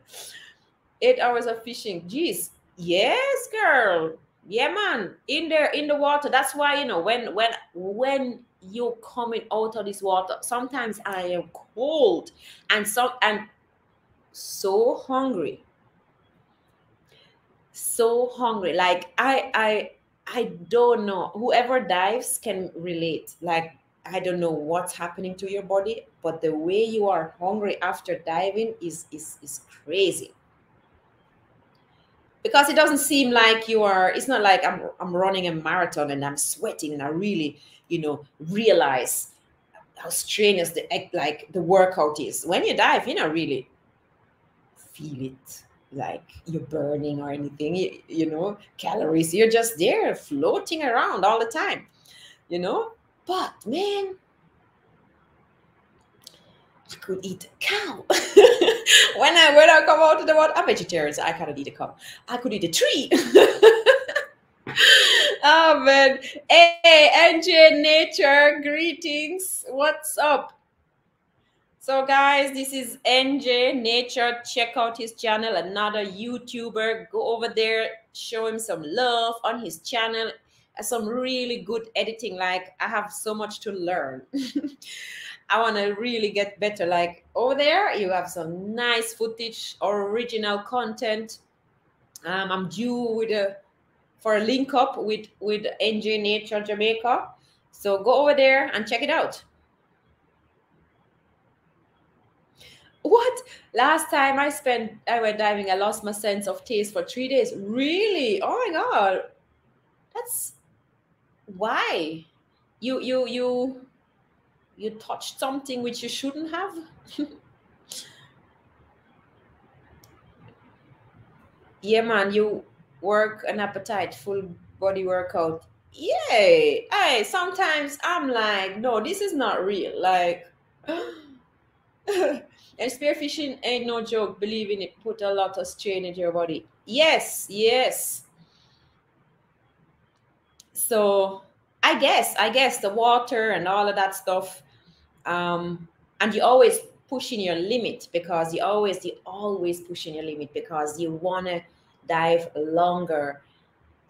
Eight hours of fishing. Jeez. Yes, girl. Yeah, man. In there, in the water. That's why you know when when when you're coming out of this water. Sometimes I am cold, and some and so hungry. So hungry. Like i i i don't know. Whoever dives can relate. Like i don't know what's happening to your body but the way you are hungry after diving is is is crazy. Because it doesn't seem like you are it's not like i'm i'm running a marathon and i'm sweating and i really you know realize how strenuous the like the workout is. When you dive, you don't really feel it like you're burning or anything, you, you know, calories. You're just there floating around all the time, you know. But man, I could eat a cow. when I when I come out of the water, I'm vegetarian, so I cannot eat a cow. I could eat a tree. oh man. Hey, NJ Nature, greetings. What's up? So, guys, this is NJ Nature. Check out his channel, another YouTuber. Go over there, show him some love on his channel. Some really good editing. Like, I have so much to learn. I want to really get better. Like, over there, you have some nice footage, original content. Um, I'm due with a for a link up with with NJ Nature Jamaica. So go over there and check it out. What? Last time I spent, I went diving, I lost my sense of taste for three days. Really? Oh my god. That's why. You you you you touched something which you shouldn't have. yeah, man, you work an appetite, full body workout. Yay! Hey, sometimes I'm like, no, this is not real. Like And spearfishing ain't no joke. Believe in it. Put a lot of strain into your body. Yes, yes. So I guess, I guess the water and all of that stuff. Um, and you always pushing your limit because you always you always pushing your limit because you wanna dive longer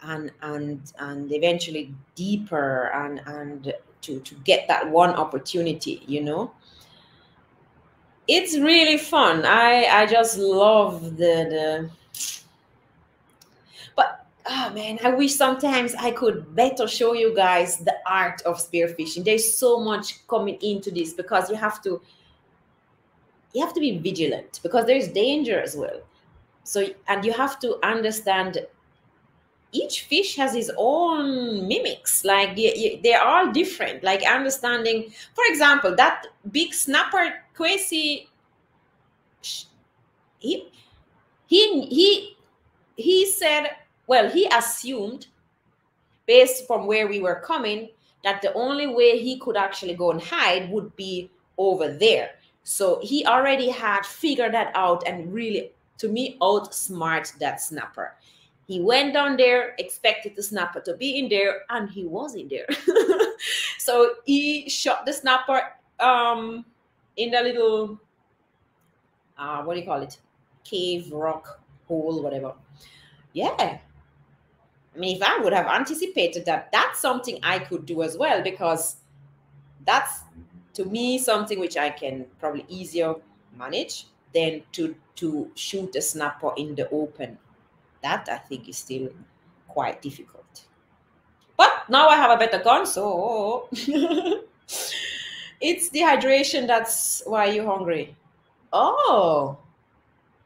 and and and eventually deeper and and to to get that one opportunity, you know it's really fun. I I just love the the. But oh man, I wish sometimes I could better show you guys the art of spearfishing. There's so much coming into this because you have to you have to be vigilant because there's danger as well. So and you have to understand each fish has his own mimics. Like they're all different. Like understanding for example that big snapper Kwesi, he he he he said well he assumed based from where we were coming that the only way he could actually go and hide would be over there. So he already had figured that out and really to me outsmart that snapper he went down there, expected the snapper to be in there, and he was in there. so he shot the snapper um, in the little, uh, what do you call it? Cave, rock, hole, whatever. Yeah. I mean, if I would have anticipated that, that's something I could do as well because that's to me something which I can probably easier manage than to to shoot a snapper in the open that I think is still quite difficult. But now I have a better gun, so it's dehydration. That's why you're hungry. Oh,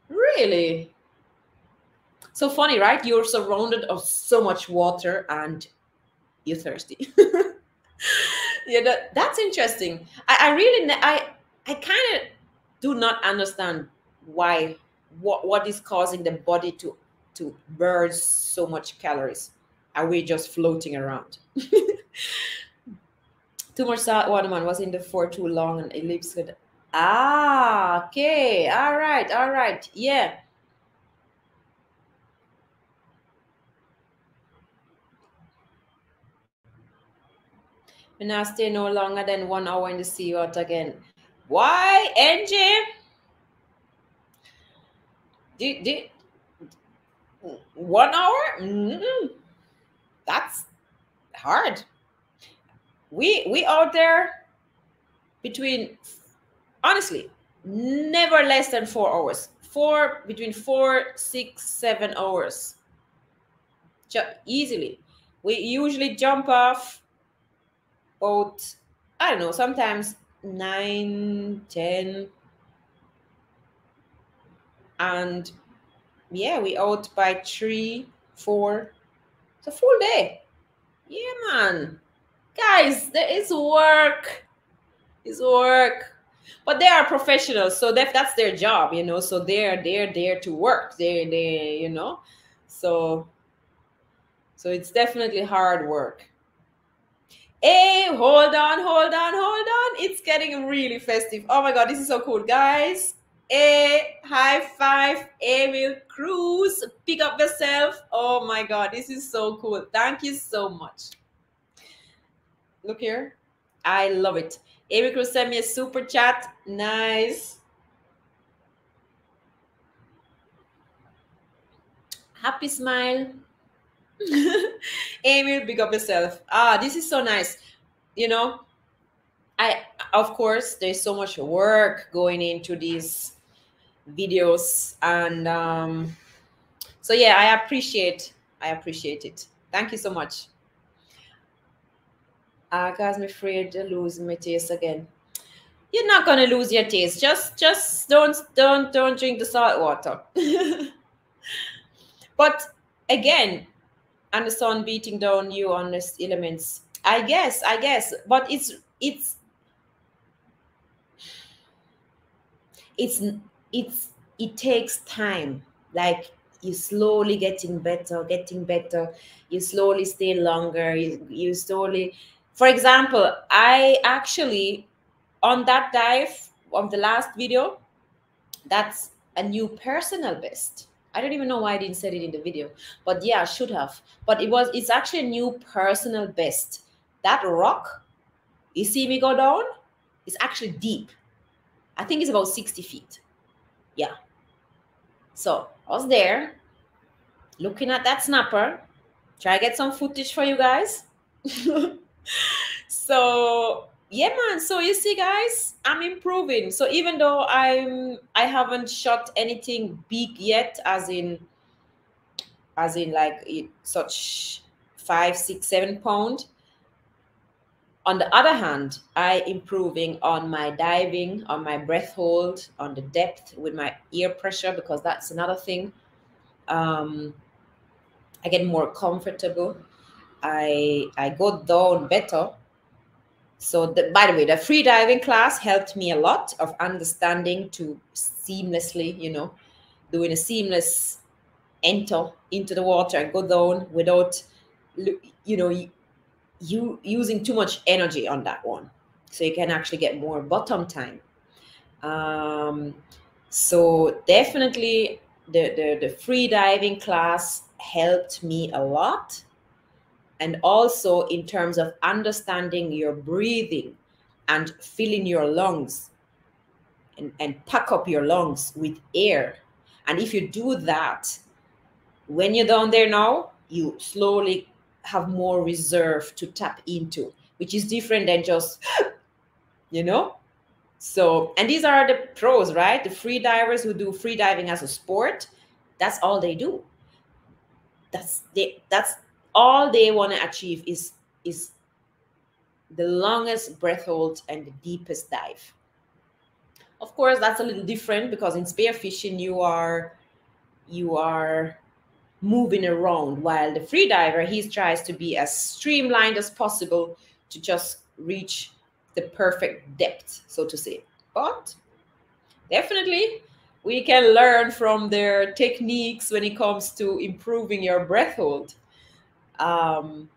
really? So funny, right? You're surrounded of so much water and you're thirsty. yeah, that, that's interesting. I, I really, I, I kind of do not understand why, what, what is causing the body to to burn so much calories. And we're just floating around? Too much salt waterman was in the for too long and leaves good ah okay all right all right yeah. And now stay no longer than one hour in the sea water again. Why NJ? Did, did, one hour? Mm-mm. That's hard. We we out there between honestly never less than four hours. Four between four, six, seven hours. Just easily. We usually jump off about I don't know, sometimes nine, ten, and yeah, we out by three, four. It's a full day. Yeah, man. Guys, there is work. It's work. But they are professionals, so that, that's their job, you know. So they're they're there to work. They they you know. So so it's definitely hard work. Hey, hold on, hold on, hold on. It's getting really festive. Oh my god, this is so cool, guys. A high five, Emil Cruz. Pick up yourself. Oh my God, this is so cool. Thank you so much. Look here. I love it. Emil Cruz sent me a super chat. Nice. Happy smile. Emil, pick up yourself. Ah, this is so nice. You know, I of course there's so much work going into these videos and um, so yeah i appreciate i appreciate it. Thank you so much. Uh guys i'm afraid to lose my taste again. You're not gonna lose your taste. Just just don't don't don't drink the salt water. But again and the sun beating down you on these elements. I guess i guess but it's it's it's it's it takes time. Like you slowly getting better getting better. You slowly stay longer. You, you slowly for example i actually on that dive of the last video that's a new personal best. I don't even know why i didn't say it in the video but yeah i should have. But it was it's actually a new personal best. That rock you see me go down? It's actually deep. I think it's about 60 feet yeah. So I was there looking at that snapper. Try to get some footage for you guys. so yeah man so you see guys i'm improving so even though i'm i haven't shot anything big yet as in as in like it, such five six seven pound on the other hand, I improving on my diving, on my breath hold, on the depth with my ear pressure because that's another thing. Um, I get more comfortable. I I go down better. So the, by the way, the free diving class helped me a lot of understanding to seamlessly, you know, doing a seamless enter into the water and go down without, you know, you using too much energy on that one. So you can actually get more bottom time. Um, so definitely the, the the free diving class helped me a lot. And also in terms of understanding your breathing and filling your lungs and, and pack up your lungs with air. And if you do that when you're down there now you slowly have more reserve to tap into, which is different than just, you know? So, and these are the pros, right? The free divers who do free diving as a sport, that's all they do. That's they that's all they want to achieve is is the longest breath hold and the deepest dive. Of course, that's a little different because in spearfishing you are you are moving around. While the free diver he tries to be as streamlined as possible to just reach the perfect depth so to say. But definitely we can learn from their techniques when it comes to improving your breath hold. Um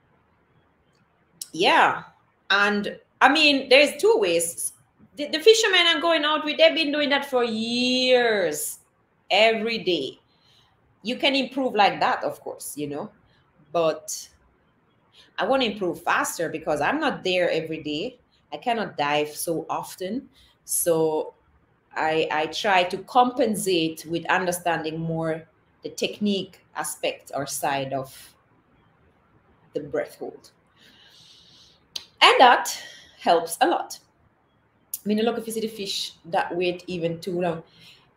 yeah and i mean there's two ways. The, the fishermen i'm going out with they've been doing that for years every day you can improve like that of course you know but i want to improve faster because i'm not there every day. I cannot dive so often. So i i try to compensate with understanding more the technique aspect or side of the breath hold. And that helps a lot. I mean look if you see the fish that wait even too long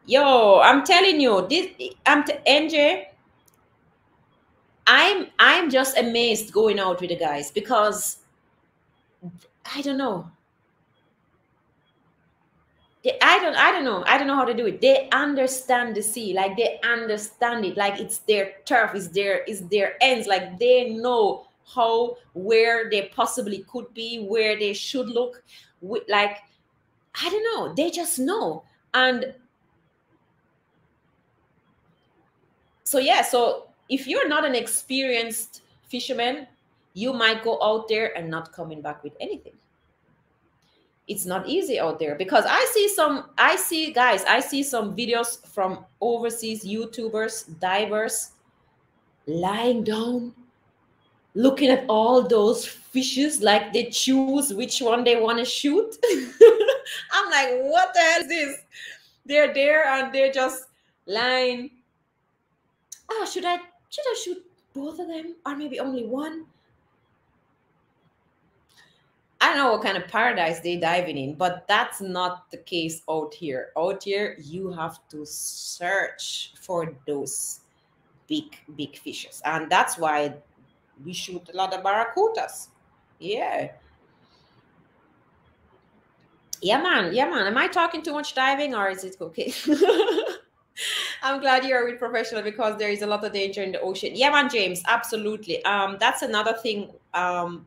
Yo, I'm telling you, this I'm t- NJ. I'm I'm just amazed going out with the guys because I don't know. They, I don't I don't know. I don't know how to do it. They understand the sea, like they understand it, like it's their turf, it's their it's their ends, like they know how where they possibly could be, where they should look. Like I don't know, they just know. And so yeah, so if you're not an experienced fisherman, you might go out there and not coming back with anything. It's not easy out there because i see some i see guys i see some videos from overseas youtubers divers lying down looking at all those fishes like they choose which one they want to shoot. I'm like what the hell is this? They're there and they're just lying oh should i should i shoot both of them or maybe only one I don't know what kind of paradise they're diving in, but that's not the case out here. Out here, you have to search for those big, big fishes. And that's why we shoot a lot of barracudas. Yeah. Yeah, man. Yeah, man. Am I talking too much diving or is it okay? I'm glad you're with professional because there is a lot of danger in the ocean. Yeah, man, James. Absolutely. Um, that's another thing. Um,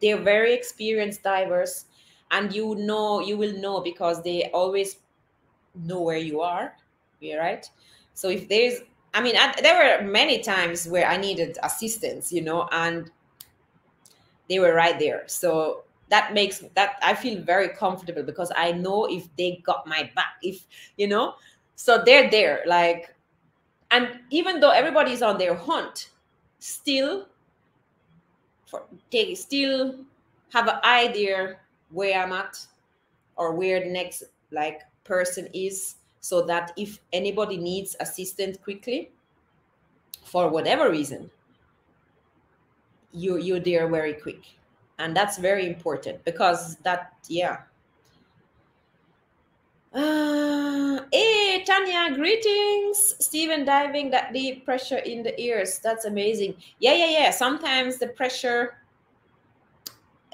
they're very experienced divers and you know you will know because they always know where you are yeah, right so if there's i mean I, there were many times where i needed assistance you know and they were right there so that makes that i feel very comfortable because i know if they got my back if you know so they're there like and even though everybody's on their hunt still for they still have an idea where I'm at or where the next like person is so that if anybody needs assistance quickly for whatever reason you you're there very quick. And that's very important because that yeah. Uh, hey Tanya, greetings. Stephen diving that deep pressure in the ears. That's amazing. Yeah, yeah, yeah. Sometimes the pressure.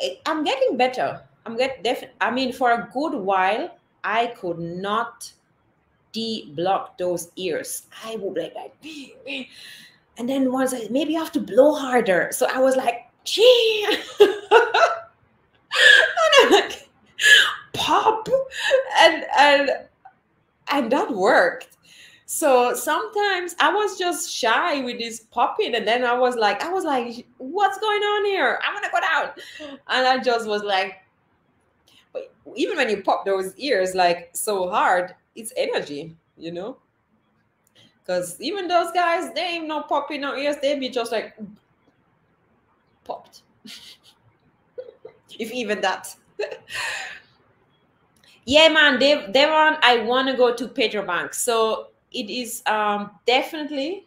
Eh, I'm getting better. I'm get def. I mean, for a good while, I could not de-block those ears. I would be like, and then once I maybe I have to blow harder. So I was like, gee. and I'm like, pop and and and that worked. So sometimes i was just shy with this popping and then i was like i was like what's going on here? I want to go down. And i just was like but even when you pop those ears like so hard it's energy you know? Because even those guys they ain't no popping no ears they be just like popped. If even that yeah, man, Dev, Devon, I want to go to Pedro Bank. So it is um, definitely,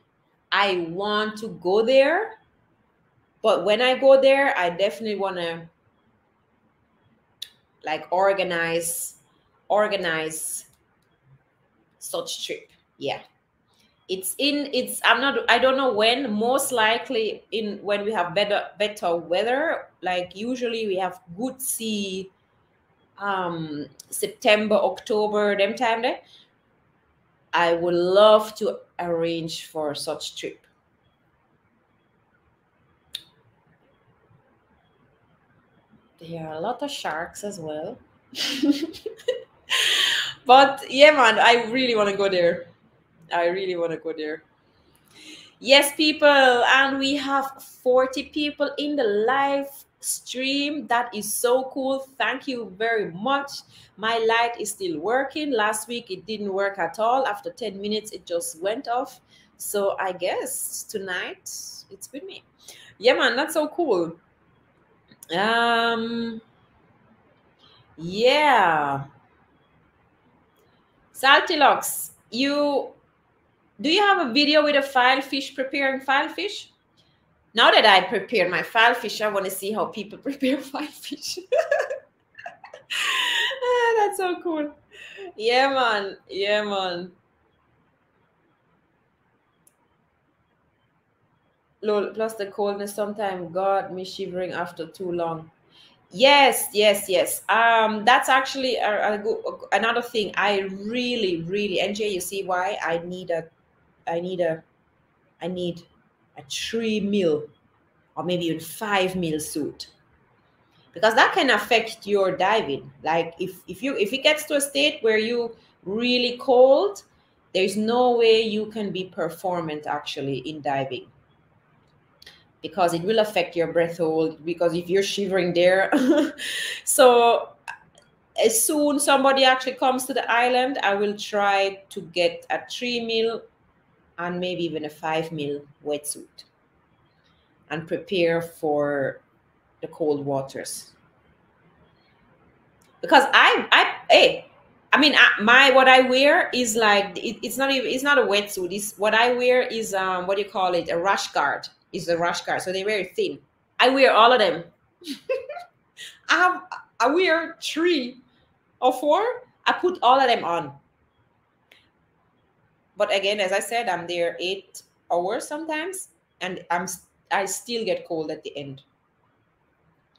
I want to go there. But when I go there, I definitely want to like organize, organize such trip. Yeah. It's in, it's, I'm not, I don't know when, most likely in when we have better, better weather. Like usually we have good sea um, September, October, them time there, I would love to arrange for such trip. There are a lot of sharks as well. but yeah, man, I really want to go there. I really want to go there. Yes, people, and we have 40 people in the live stream. That is so cool. Thank you very much. My light is still working. Last week it didn't work at all. After 10 minutes, it just went off. So I guess tonight it's with me. Yeah, man, that's so cool. Um, yeah. Salty Locs, you do you have a video with a file fish preparing file fish? Now that I prepared my file fish, I want to see how people prepare file fish. ah, that's so cool. Yeah, man. Yeah, man. Lol, plus the coldness sometimes got me shivering after too long. Yes, yes, yes. Um, that's actually a, a, another thing. I really, really, NJ, you see why I need a, I need a, I need a three mil or maybe even five mil suit. Because that can affect your diving. Like if if you if it gets to a state where you really cold, there's no way you can be performant actually in diving. Because it will affect your breath hold because if you're shivering there. So as soon somebody actually comes to the island i will try to get a three mil and maybe even a five mil wetsuit and prepare for the cold waters because i i hey I mean, my what I wear is like it, it's not even it's not a wetsuit. It's what I wear is um what do you call it? A rash guard. Is a rash guard. So they're very thin. I wear all of them. I have I wear three or four. I put all of them on. But again, as I said, I'm there eight hours sometimes, and I'm I still get cold at the end.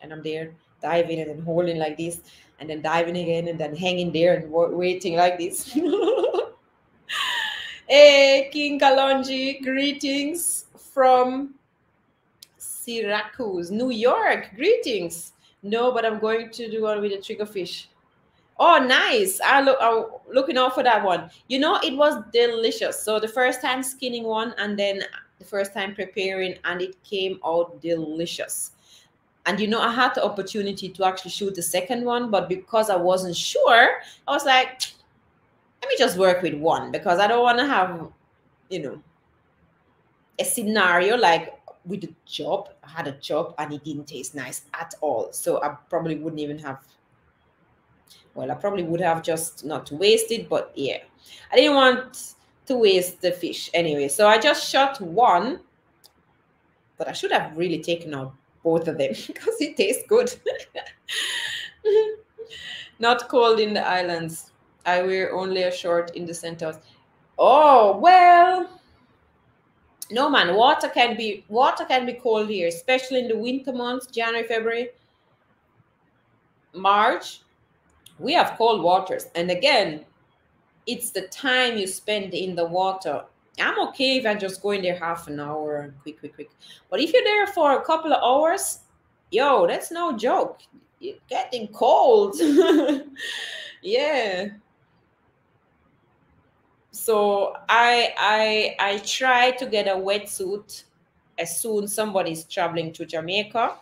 And I'm there diving and then holding like this and then diving again and then hanging there and waiting like this. hey, King Kalonji, greetings from Syracuse, New York. Greetings. No, but I'm going to do one with a triggerfish. Oh, nice. I look I'm looking out for that one. You know, it was delicious. So the first time skinning one and then the first time preparing, and it came out delicious and you know i had the opportunity to actually shoot the second one but because i wasn't sure i was like let me just work with one because i don't want to have you know a scenario like with the job i had a job and it didn't taste nice at all so i probably wouldn't even have well i probably would have just not wasted but yeah i didn't want to waste the fish anyway so i just shot one but i should have really taken out both of them because it tastes good. Not cold in the islands. I wear only a short in the centers. Oh well. No man, water can be water can be cold here, especially in the winter months, January, February, March. We have cold waters. And again, it's the time you spend in the water I'm okay if I just go in there half an hour, quick, quick, quick. But if you're there for a couple of hours, yo, that's no joke. You're getting cold. yeah. So I I I try to get a wetsuit as soon somebody's traveling to Jamaica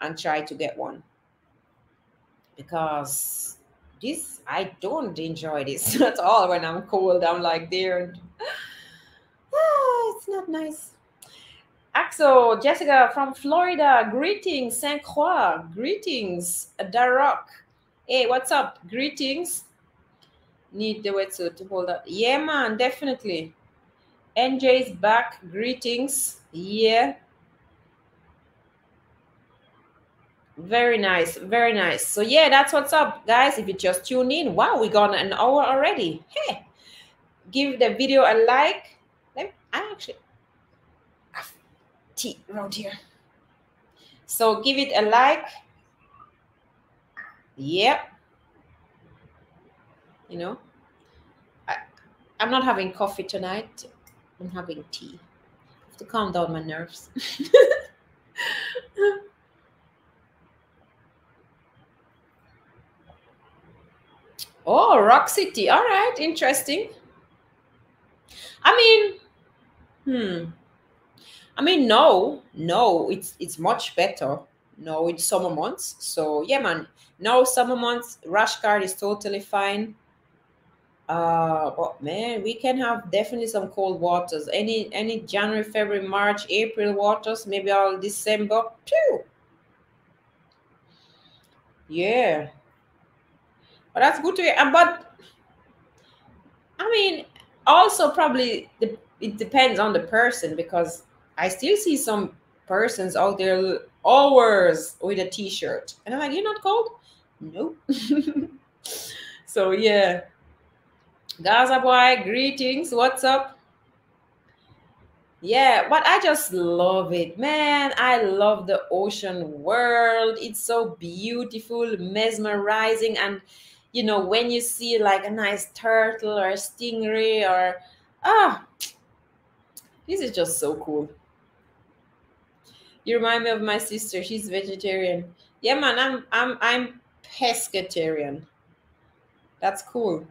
and try to get one. Because this I don't enjoy this at all when I'm cold. I'm like there and Ah, it's not nice. Axel, Jessica from Florida, greetings, Saint Croix, greetings, Darok. Hey, what's up? Greetings. Need the wetsuit to hold up. Yeah, man, definitely. NJ's back, greetings. Yeah. Very nice, very nice. So yeah, that's what's up, guys. If you just tune in, wow, we got an hour already. Hey, give the video a like I actually have tea around here. So give it a like. Yep. You know, I, I'm not having coffee tonight. I'm having tea. I have to calm down my nerves. oh, Rock City. All right, interesting. I mean, Hmm. I mean, no, no, it's it's much better. No, it's summer months. So yeah, man. No summer months. Rash guard is totally fine. Uh, but man, we can have definitely some cold waters. Any any January, February, March, April waters. Maybe all December too. Yeah. But that's good to hear. But I mean, also probably the it depends on the person because I still see some persons out there hours with a t-shirt. And I'm like, you're not cold? Nope. so yeah. Gaza boy, greetings. What's up? Yeah, but I just love it. Man, I love the ocean world. It's so beautiful, mesmerizing. And you know, when you see like a nice turtle or a stingray or ah, this is just so cool. You remind me of my sister. She's vegetarian. Yeah, man, I'm I'm I'm pescatarian. That's cool.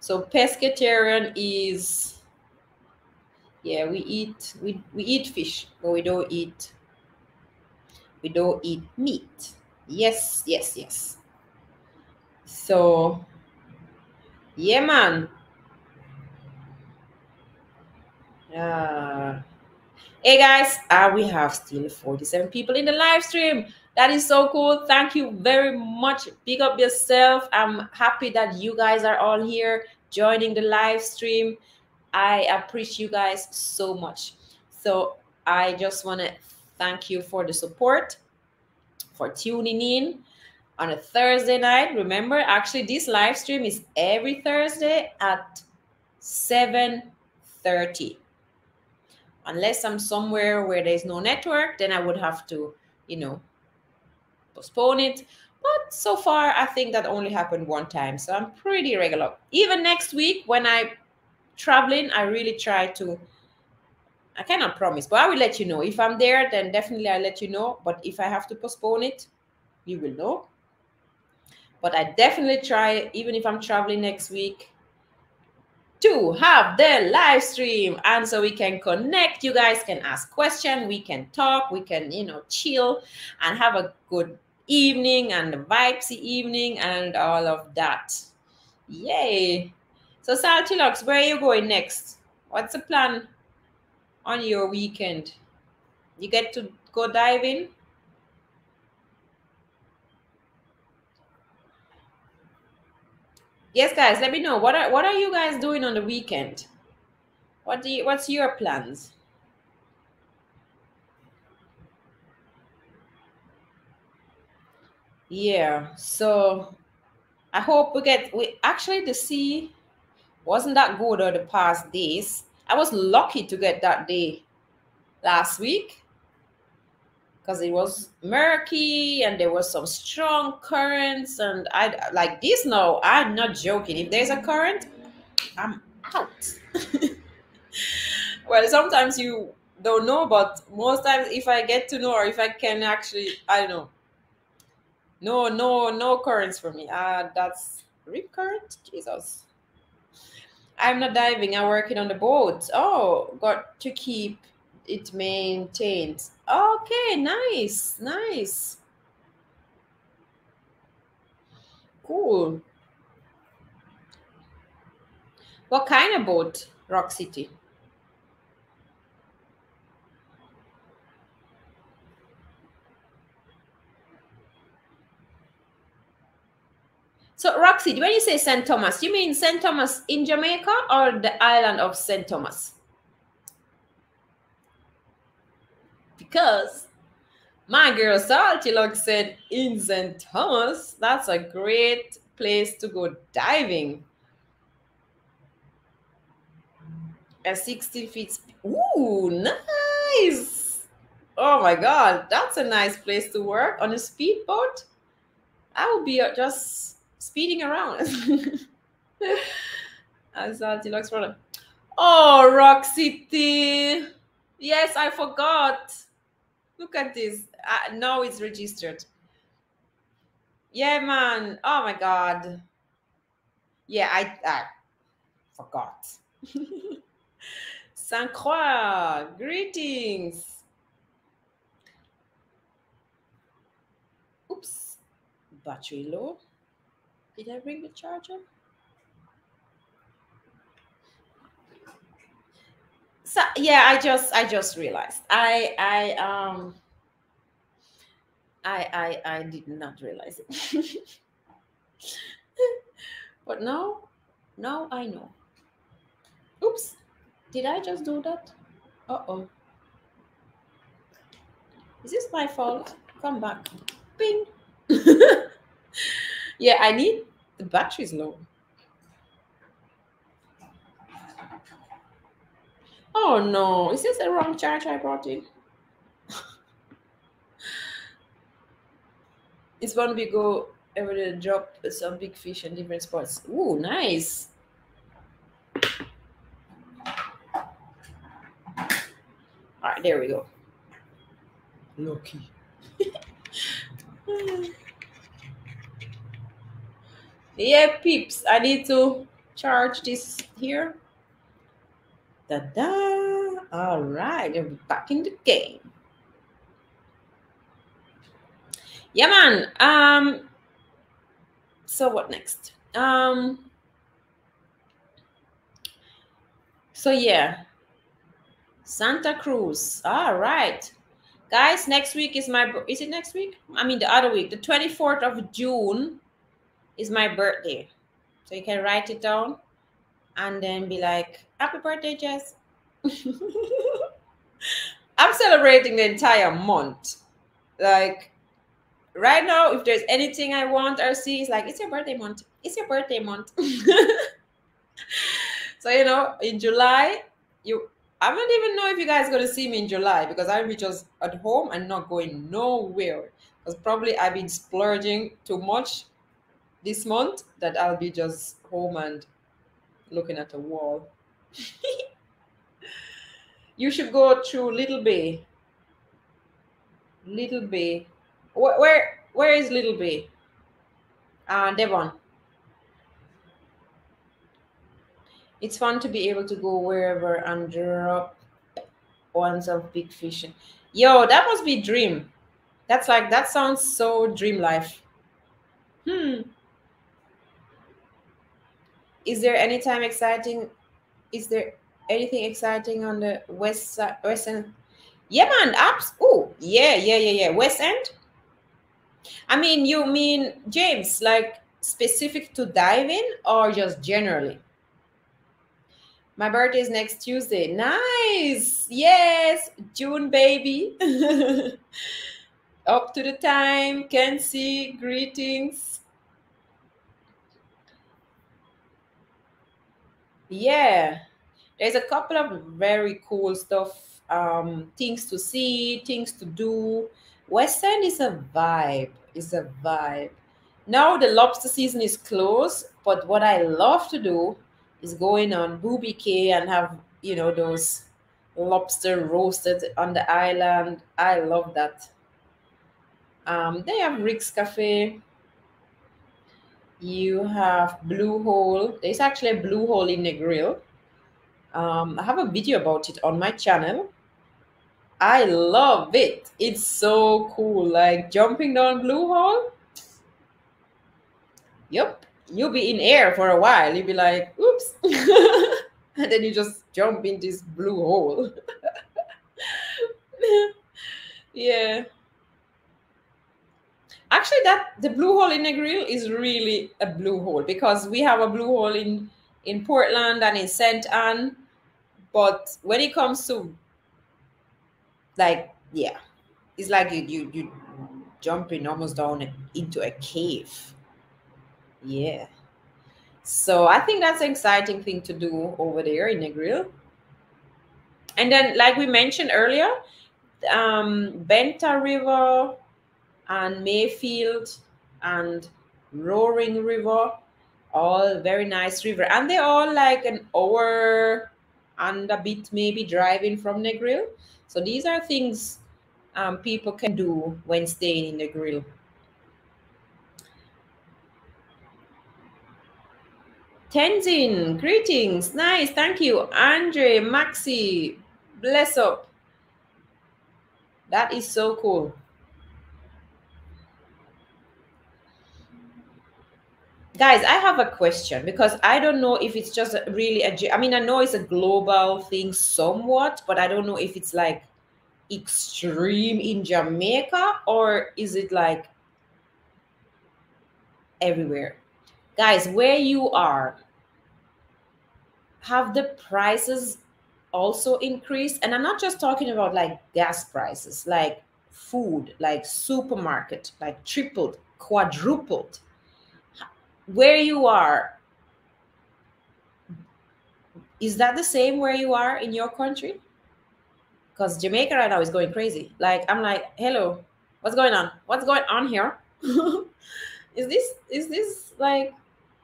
So pescatarian is yeah, we eat we we eat fish, but we don't eat we don't eat meat. Yes, yes, yes. So yeah, man. Uh, hey guys, uh, we have still 47 people in the live stream. That is so cool. Thank you very much. Pick up yourself. I'm happy that you guys are all here joining the live stream. I appreciate you guys so much. So I just want to thank you for the support, for tuning in on a Thursday night. Remember, actually, this live stream is every Thursday at 7:30. Unless I'm somewhere where there's no network, then I would have to, you know, postpone it. But so far, I think that only happened one time. So I'm pretty regular. Even next week, when I'm traveling, I really try to. I cannot promise, but I will let you know. If I'm there, then definitely I'll let you know. But if I have to postpone it, you will know. But I definitely try, even if I'm traveling next week, to have the live stream and so we can connect you guys can ask questions we can talk we can you know chill and have a good evening and the vibesy evening and all of that. Yay. So Salty Locs, where are you going next? What's the plan on your weekend? You get to go diving? Yes, guys, let me know. What are what are you guys doing on the weekend? What do you what's your plans? Yeah, so I hope we get we actually the sea wasn't that good over the past days. I was lucky to get that day last week because it was murky and there was some strong currents and I like this now. I'm not joking. If there's a current, I'm out. well, sometimes you don't know, but most times if I get to know or if I can actually, I don't know no, no, no currents for me. Ah, uh, that's rip current. Jesus. I'm not diving. I'm working on the boat. Oh, got to keep it maintained. Okay, nice, nice. Cool. What kind of boat, Rock City? So, Roxy, when you say St. Thomas, you mean St. Thomas in Jamaica or the island of St. Thomas? Because my girl Salty Locs said in St. Thomas, that's a great place to go diving. At 60 feet. Ooh, nice. Oh my God, that's a nice place to work on a speedboat. I would be just speeding around. As uh, deluxe product. Oh, Rock City. Yes, I forgot. Look at this. Uh, now it's registered. Yeah, man. Oh my god. Yeah, I, I forgot. Saint Croix, greetings. Oops, battery low. Did I bring the charger? So yeah, I just I just realized. I I um I I I did not realize it. but now now I know. Oops. Did I just do that? Uh-oh. Is this my fault? Come back. ping yeah, I need the battery's low. Oh no, is this the wrong charge I brought in? it's when we go every day drop some big fish in different spots. Ooh, nice. All right, there we go. Lucky. yeah, peeps. I need to charge this here. Da da. All right, I'm back in the game. Yeah, man. Um. So what next? Um. So yeah, Santa Cruz. All right, guys. Next week is my. Is it next week? I mean the other week. The twenty fourth of June is my birthday. So you can write it down and then be like, Happy birthday, Jess. I'm celebrating the entire month. Like right now, if there's anything I want or see, it's like, it's your birthday month. It's your birthday month. so you know, in July, you I don't even know if you guys gonna see me in July because I'll be just at home and not going nowhere. Because probably I've been splurging too much this month that I'll be just home and looking at a wall. you should go to Little Bay. Little Bay. Where where, where is Little Bay? Uh, Devon. It's fun to be able to go wherever and drop ones of big fishing. Yo, that must be dream. That's like that sounds so dream life. Hmm is there any time exciting? Is there anything exciting on the west side, west end? Yeah, man. Apps. Oh, yeah, yeah, yeah, yeah. West end. I mean, you mean James, like specific to diving or just generally? My birthday is next Tuesday. Nice. Yes, June baby. Up to the time. Can see. Greetings. Yeah, there's a couple of very cool stuff, um, things to see, things to do. West End is a vibe. It's a vibe. Now the lobster season is closed, but what I love to do is going on Booby Cay and have you know those lobster roasted on the island. I love that. Um, they have Rick's Cafe you have blue hole. There's actually a blue hole in Negril um, i have a video about it on my channel. I love it. It's so cool. Like jumping down blue hole. Yep you'll be in air for a while. You'll be like oops. And then you just jump in this blue hole. Yeah actually that the blue hole in Negril is really a blue hole because we have a blue hole in in Portland and in St. Ann. But when it comes to like yeah, it's like you you you jumping almost down into a cave. Yeah. So I think that's an exciting thing to do over there in Negril. And then, like we mentioned earlier, um, Benta River, and Mayfield and Roaring River, all very nice river, and they're all like an hour and a bit maybe driving from Negril. So these are things um, people can do when staying in Negril. Tenzin, greetings. Nice. Thank you. Andre, Maxi, bless up. That is so cool. Guys i have a question because i don't know if it's just really a i mean i know it's a global thing somewhat but i don't know if it's like extreme in jamaica or is it like everywhere. Guys where you are have the prices also increased? And i'm not just talking about like gas prices like food like supermarket like tripled quadrupled where you are is that the same where you are in your country? Because jamaica right now is going crazy. Like i'm like hello what's going on? What's going on here? Is this is this like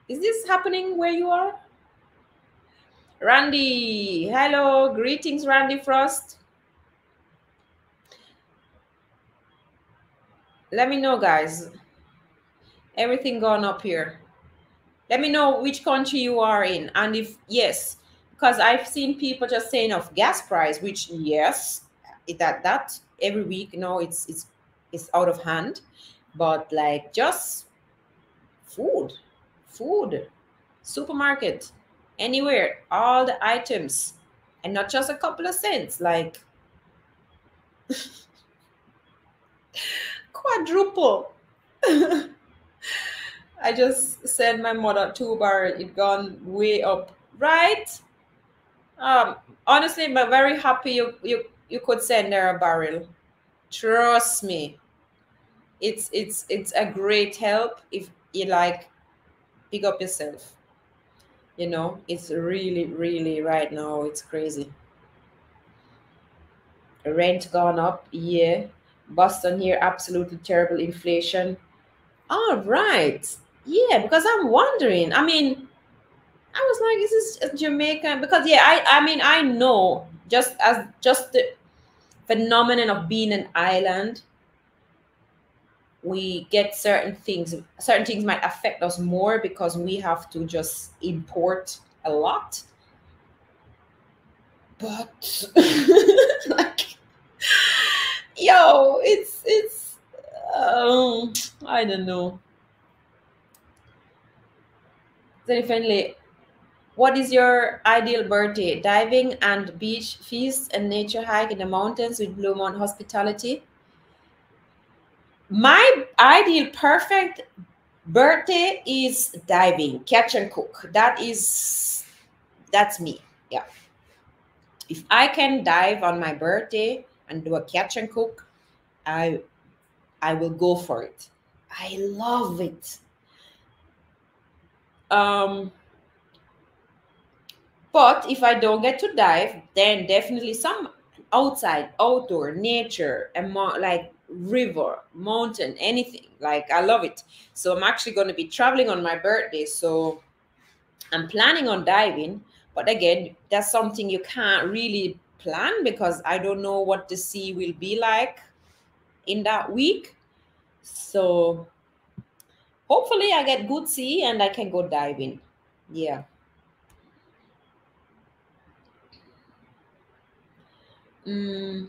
is this happening where you are? Randy hello. Greetings randy frost. Let me know, guys. Everything gone up here. Let me know which country you are in, and if yes, because I've seen people just saying of gas price, which yes, that that every week, you know, it's it's it's out of hand, but like just food, food, supermarket, anywhere, all the items, and not just a couple of cents, like quadruple. I just sent my mother two bar, it gone way up, right? Um, honestly, I'm very happy you you you could send her a barrel. Trust me, it's it's it's a great help if you like pick up yourself. You know, it's really really right now it's crazy. Rent gone up, yeah. Boston here, absolutely terrible inflation. All right. Yeah, because I'm wondering. I mean, I was like, is this Jamaica? Because yeah, I I mean I know just as just the phenomenon of being an island, we get certain things. Certain things might affect us more because we have to just import a lot. But like, yo, it's it's um, I don't know. Then finally, what is your ideal birthday? Diving and beach feast and nature hike in the mountains with Blue Mountain hospitality. My ideal perfect birthday is diving, catch and cook. That is that's me. Yeah. If I can dive on my birthday and do a catch and cook, I I will go for it. I love it. Um, but if I don't get to dive, then definitely some outside, outdoor, nature, and like river, mountain, anything. Like I love it. So I'm actually going to be traveling on my birthday. So I'm planning on diving. But again, that's something you can't really plan because I don't know what the sea will be like in that week. So hopefully I get good sea and I can go diving. Yeah. Mm.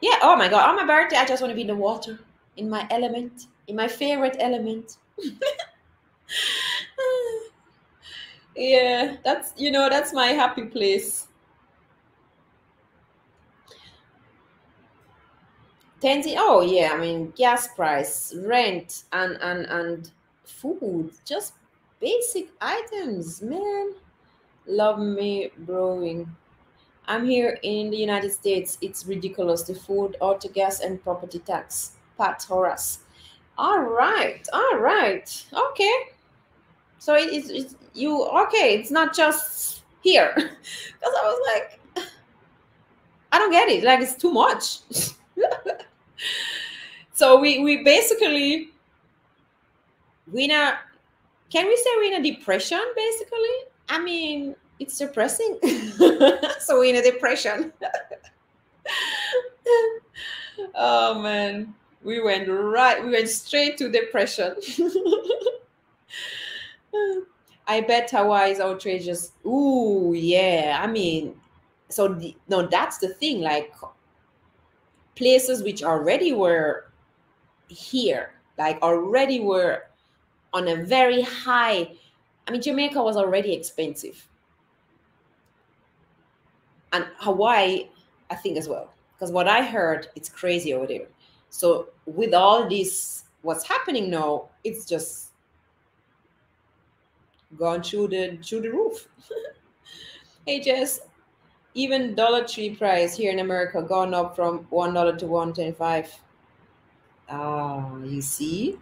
Yeah. Oh my God. On my birthday, I just want to be in the water, in my element, in my favorite element. yeah. That's, you know, that's my happy place. Tenzi, oh yeah, I mean gas price, rent, and and and food, just basic items, man. Love me brewing. I'm here in the United States. It's ridiculous. The food, auto gas, and property tax. Pat Horace. All right, all right, okay. So it's, it's you okay? It's not just here, because I was like, I don't get it. Like it's too much. so we we basically we in a can we say we're in a depression basically? I mean it's depressing. So we're in a depression. Oh man. We went right we went straight to depression. I bet hawaii is outrageous. Ooh yeah. I mean so the, no that's the thing. Like places which already were here, like already were on a very high. I mean, Jamaica was already expensive. And Hawaii, I think as well. Because what I heard, it's crazy over there. So with all this, what's happening now, it's just gone through the through the roof. hey Jess, even Dollar Tree price here in America gone up from one dollar to one twenty five. Ah, you see,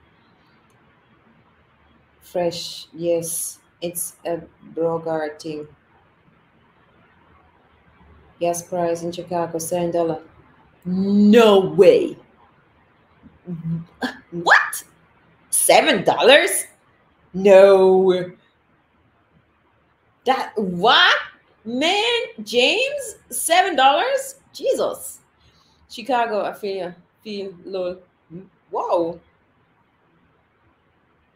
fresh. Yes, it's a Brogard thing. Gas price in Chicago seven dollar. No way. What? Seven dollars? No. That what? Man, James, seven dollars? Jesus. Chicago, I feel feel low. Whoa.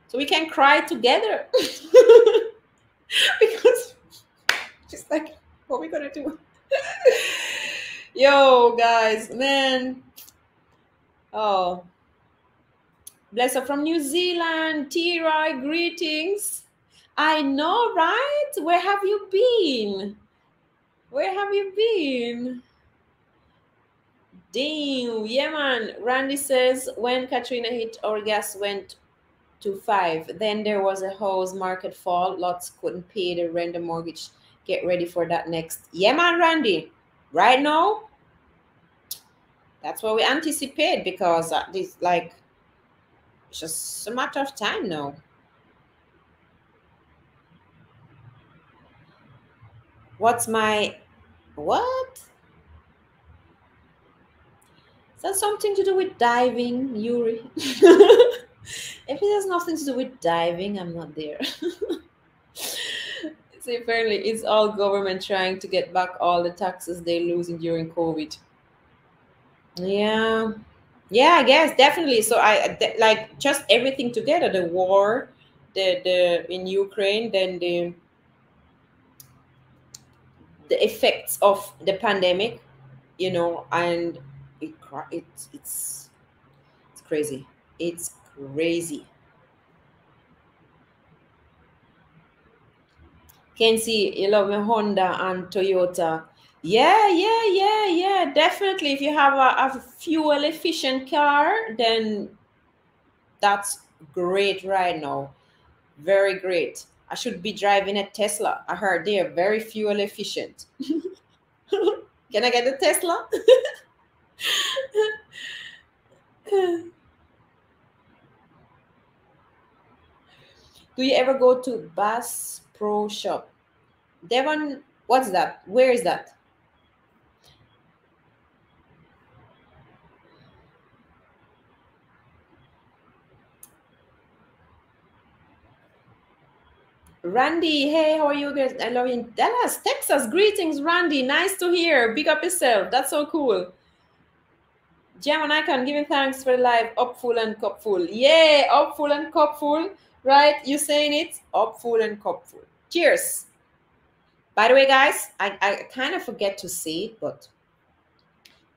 So we can cry together. because just like, what we gonna do? Yo, guys, man. Oh. Bless her from New Zealand. T-Roy, greetings. I know, right? Where have you been? Where have you been? Damn, yeah, man. Randy says when Katrina hit, our gas went to five. Then there was a house market fall. Lots couldn't pay the rent, the mortgage. Get ready for that next. Yeah, man, Randy. Right now, that's what we anticipate because uh, this like it's just a matter of time now. What's my what? Is that something to do with diving, Yuri? if it has nothing to do with diving, I'm not there. See, apparently, it's all government trying to get back all the taxes they're losing during COVID. Yeah, yeah, I guess definitely. So I like just everything together: the war, the the in Ukraine, then the the effects of the pandemic, you know, and it, it it's it's crazy. It's crazy. Kenzie, you love Honda and Toyota. Yeah, yeah, yeah, yeah, definitely. If you have a, a fuel efficient car, then that's great right now. Very great. I should be driving a Tesla. I heard they are very fuel efficient. Can I get a Tesla? Do you ever go to Bass Pro Shop? Devon, what's that? Where is that? Randy, hey, how are you guys? I love you in Dallas, Texas. Greetings, Randy. Nice to hear. Big up yourself. That's so cool. Gem and Icon giving thanks for the live. Up full and cup full. Yeah, up full and cup full right? You saying it up full and cup full. Cheers. By the way, guys, I, I kind of forget to say it, but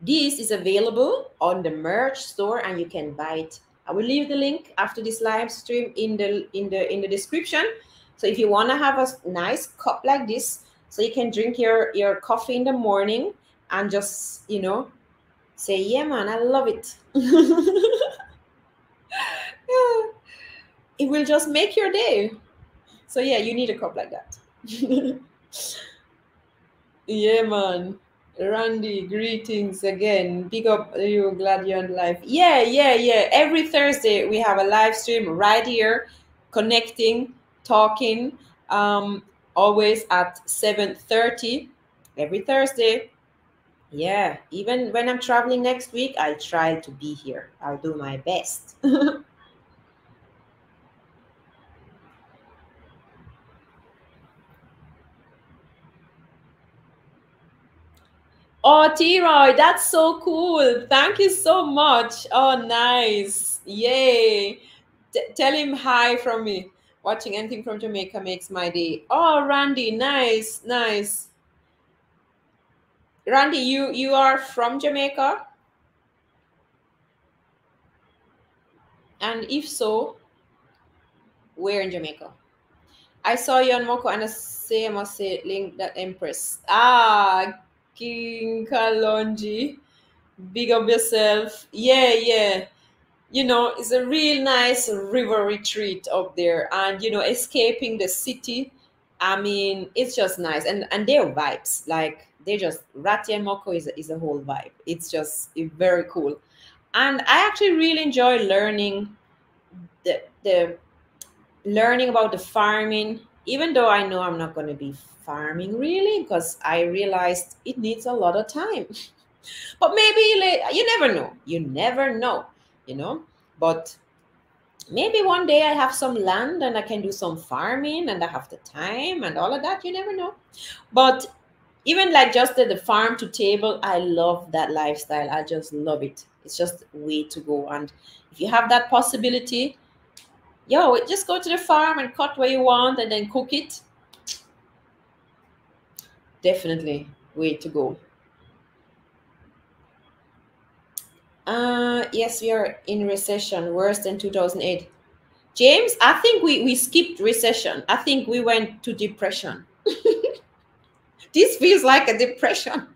this is available on the merch store and you can buy it. I will leave the link after this live stream in the in the in the description. So if you want to have a nice cup like this, so you can drink your your coffee in the morning and just you know say, yeah, man, I love it. yeah it will just make your day. So yeah, you need a cup like that. yeah, man. Randy, greetings again. Big up you, glad you're on live. Yeah, yeah, yeah. Every Thursday we have a live stream right here, connecting, talking. Um, always at 7:30 every Thursday. Yeah, even when I'm traveling next week, I try to be here. I'll do my best. Oh, T-Roy, that's so cool. Thank you so much. Oh, nice. Yay. T tell him hi from me. Watching anything from Jamaica makes my day. Oh, Randy, nice, nice. Randy, you you are from Jamaica? And if so, where in Jamaica? I saw you on Moko and I say must say link that Empress. Ah, King Kalonji. Big up yourself. Yeah, yeah. You know, it's a real nice river retreat up there. And, you know, escaping the city. I mean, it's just nice. And and their vibes, like they just Rati and Moko is a, is a whole vibe. It's just very cool. And I actually really enjoy learning the the learning about the farming, even though I know I'm not going to be farming really because I realized it needs a lot of time. but maybe you never know. You never know, you know. But maybe one day I have some land and I can do some farming and I have the time and all of that. You never know. But even like just the, the farm to table, I love that lifestyle. I just love it. It's just way to go. And if you have that possibility, yo, just go to the farm and cut where you want and then cook it. Definitely way to go. Uh, yes, we are in recession, worse than 2008. James, I think we, we skipped recession. I think we went to depression. this feels like a depression.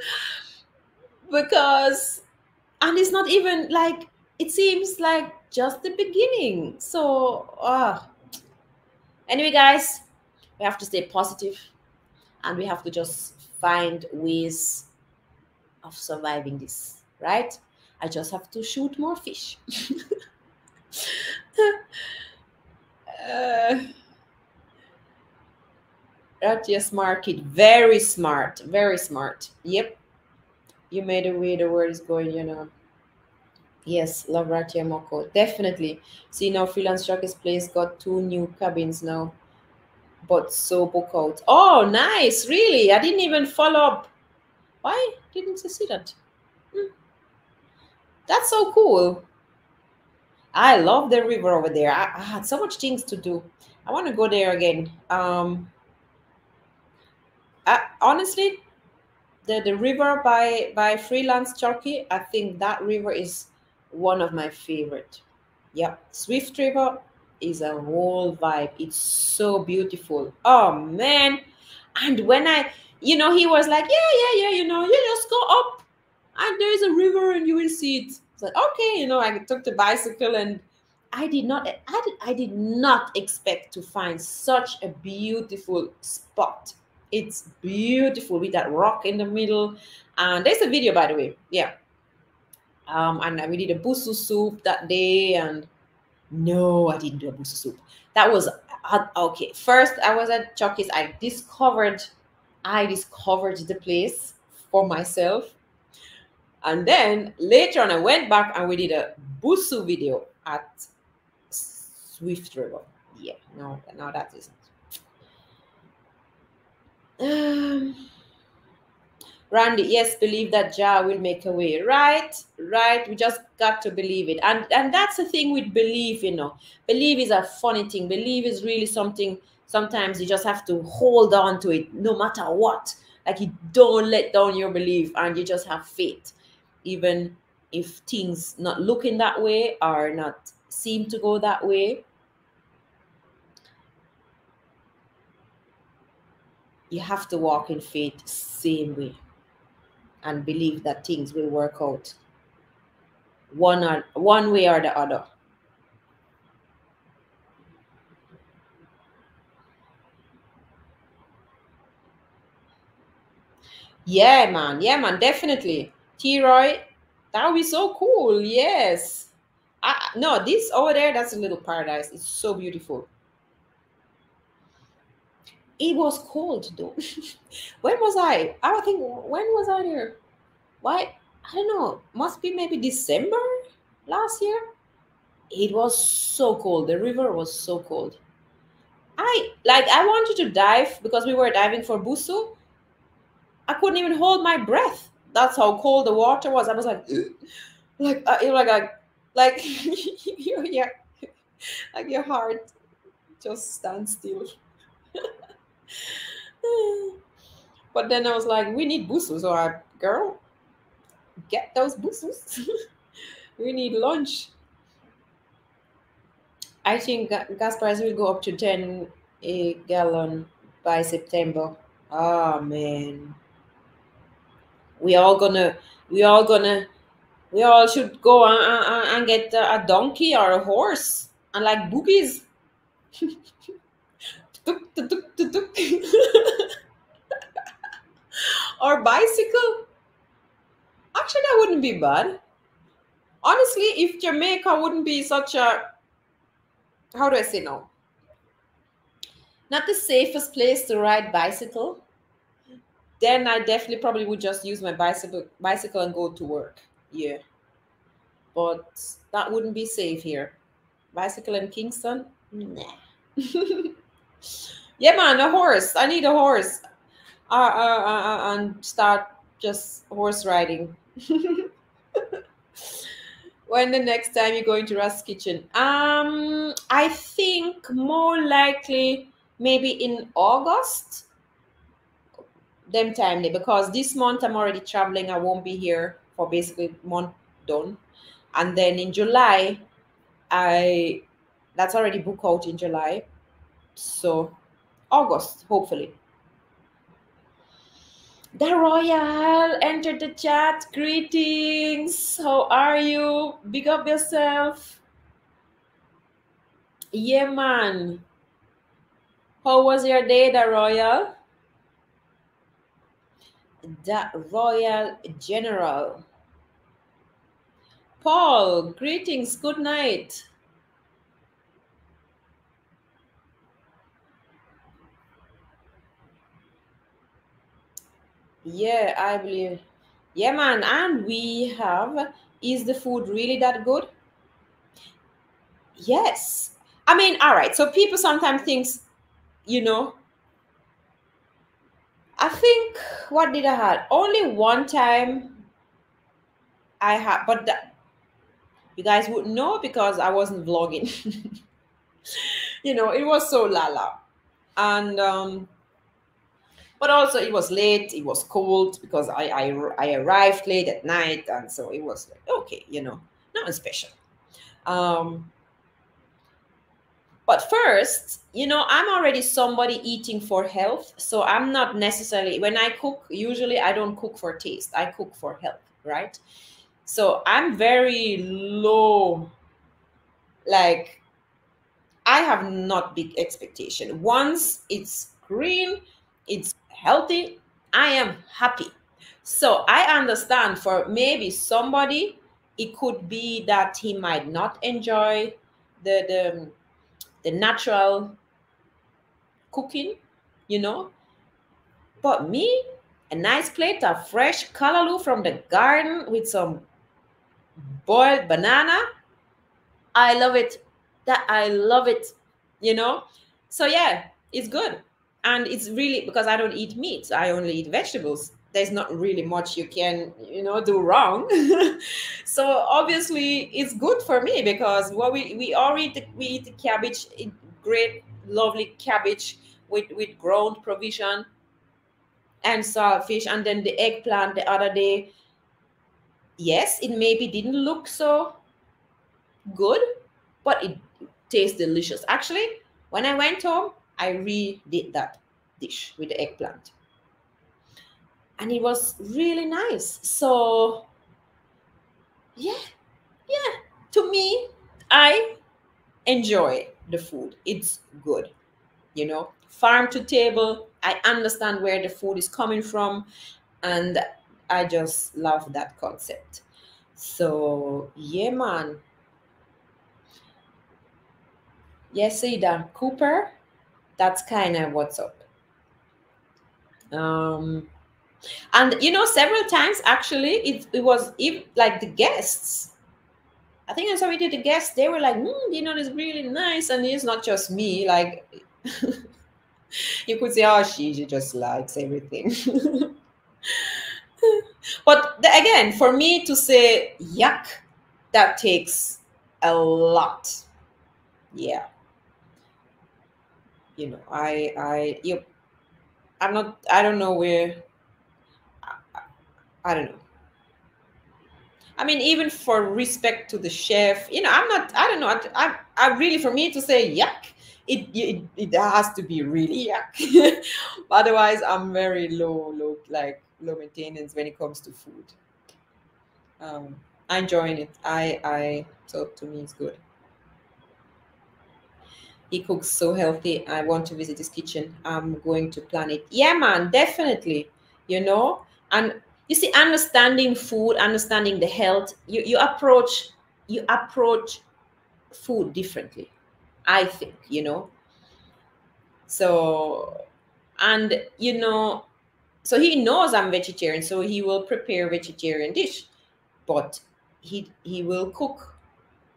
because, and it's not even like, it seems like just the beginning. So, uh, anyway, guys, we have to stay positive and we have to just find ways of surviving this, right? I just have to shoot more fish. uh, Ratia's market, very smart, very smart. Yep. You made a way the word is going, you know. Yes, love Ratia Moko. Definitely. See now freelance Jockeys place got two new cabins now. But so book out. Oh, nice. Really? I didn't even follow up. Why didn't you see that? Hmm. That's so cool. I love the river over there. I, I, had so much things to do. I want to go there again. Um, I, honestly, the the river by by Freelance Turkey, I think that river is one of my favorite. Yeah, Swift River is a whole vibe. It's so beautiful. Oh man! And when I, you know, he was like, yeah, yeah, yeah, you know, you just go up, and there is a river, and you will see it like, okay, you know, I took the bicycle and I did not I did, I did not expect to find such a beautiful spot. It's beautiful with that rock in the middle. And there's a video, by the way. Yeah. Um, and we did a busu soup that day. And no, I didn't do a busu soup. That was uh, okay. First, I was at Chucky's. I discovered, I discovered the place for myself and then later on, I went back and we did a Busu video at Swift River. Yeah, no, no, that isn't. Um, Randy, yes, believe that Jah will make a way. Right, right. We just got to believe it. And and that's the thing with belief, you know. Believe is a funny thing. Believe is really something sometimes you just have to hold on to it no matter what. Like you don't let down your belief and you just have faith even if things not looking that way or not seem to go that way you have to walk in faith same way and believe that things will work out one or one way or the other yeah man yeah man definitely T-Roy, that would be so cool. Yes. I, no, this over there, that's a little paradise. It's so beautiful. It was cold though. when was I? I think when was I there? Why? I don't know. Must be maybe December last year. It was so cold. The river was so cold. I like I wanted to dive because we were diving for Busu. I couldn't even hold my breath that's how cold the water was. I was like, like, uh, you like, a, like, yeah, like your heart just stands still. but then I was like, we need busus. So I, girl, get those busus. we need lunch. I think gas price will go up to 10 a gallon by September. Oh man we all gonna we all gonna we all should go and, and get a donkey or a horse and like boogies. Or bicycle. Actually that wouldn't be bad. Honestly if jamaica wouldn't be such a how do i say no not the safest place to ride bicycle then I definitely probably would just use my bicycle bicycle and go to work. Yeah. But that wouldn't be safe here. Bicycle in Kingston? Nah. yeah, man, a horse. I need a horse. Uh, uh, uh, uh and start just horse riding. when the next time you go into Rust's kitchen? Um, I think more likely maybe in August. Them timely because this month I'm already traveling. I won't be here for basically month done, and then in July, I that's already booked out in July, so August hopefully. The Royal entered the chat. Greetings. How are you? Big up yourself. Yeah, man. How was your day, the Royal? The Royal General. Paul, greetings. Good night. Yeah, I believe. Yeah, man. And we have, is the food really that good? Yes. I mean, all right. So people sometimes think, you know, I think what did I had? Only one time I had, but you guys wouldn't know because I wasn't vlogging. you know, it was so lala. And um but also it was late it was cold because I, I i arrived late at night and so it was like okay you know nothing special um but first you know i'm already somebody eating for health so i'm not necessarily when i cook usually i don't cook for taste i cook for health right so i'm very low like i have not big expectation once it's green it's healthy, I am happy. So I understand for maybe somebody, it could be that he might not enjoy the the, the natural cooking, you know. But me, a nice plate of fresh callaloo from the garden with some boiled banana. I love it. That I love it, you know. So yeah, it's good and it's really because i don't eat meat i only eat vegetables there's not really much you can you know do wrong. So obviously it's good for me because what we we all eat we eat cabbage great lovely cabbage with with ground provision and saltfish and then the eggplant the other day. Yes it maybe didn't look so good but it tastes delicious. Actually when i went home I redid that dish with the eggplant. And it was really nice. So, yeah, yeah. To me, I enjoy the food. It's good. You know, farm to table. I understand where the food is coming from. And I just love that concept. So, yeah, man. Yes, Ida Cooper that's kind of what's up um and you know several times actually it, it was even like the guests. I think saw we did the guests. They were like mm, you know it's really nice and it's not just me like you could say oh she, she just likes everything. But the, again for me to say yuck that takes a lot. Yeah. You know i i you i'm not i don't know where I don't know i mean even for respect to the chef you know i'm not i don't know i, I, I really for me to say yuck it, it it has to be really yuck otherwise i'm very low low like low maintenance when it comes to food um I enjoy it i i so to me it's good he cooks so healthy. I want to visit his kitchen. I'm going to plan it. Yeah, man, definitely. You know, and you see, understanding food, understanding the health, you, you approach you approach food differently. I think, you know. So and you know, so he knows I'm vegetarian, so he will prepare vegetarian dish, but he he will cook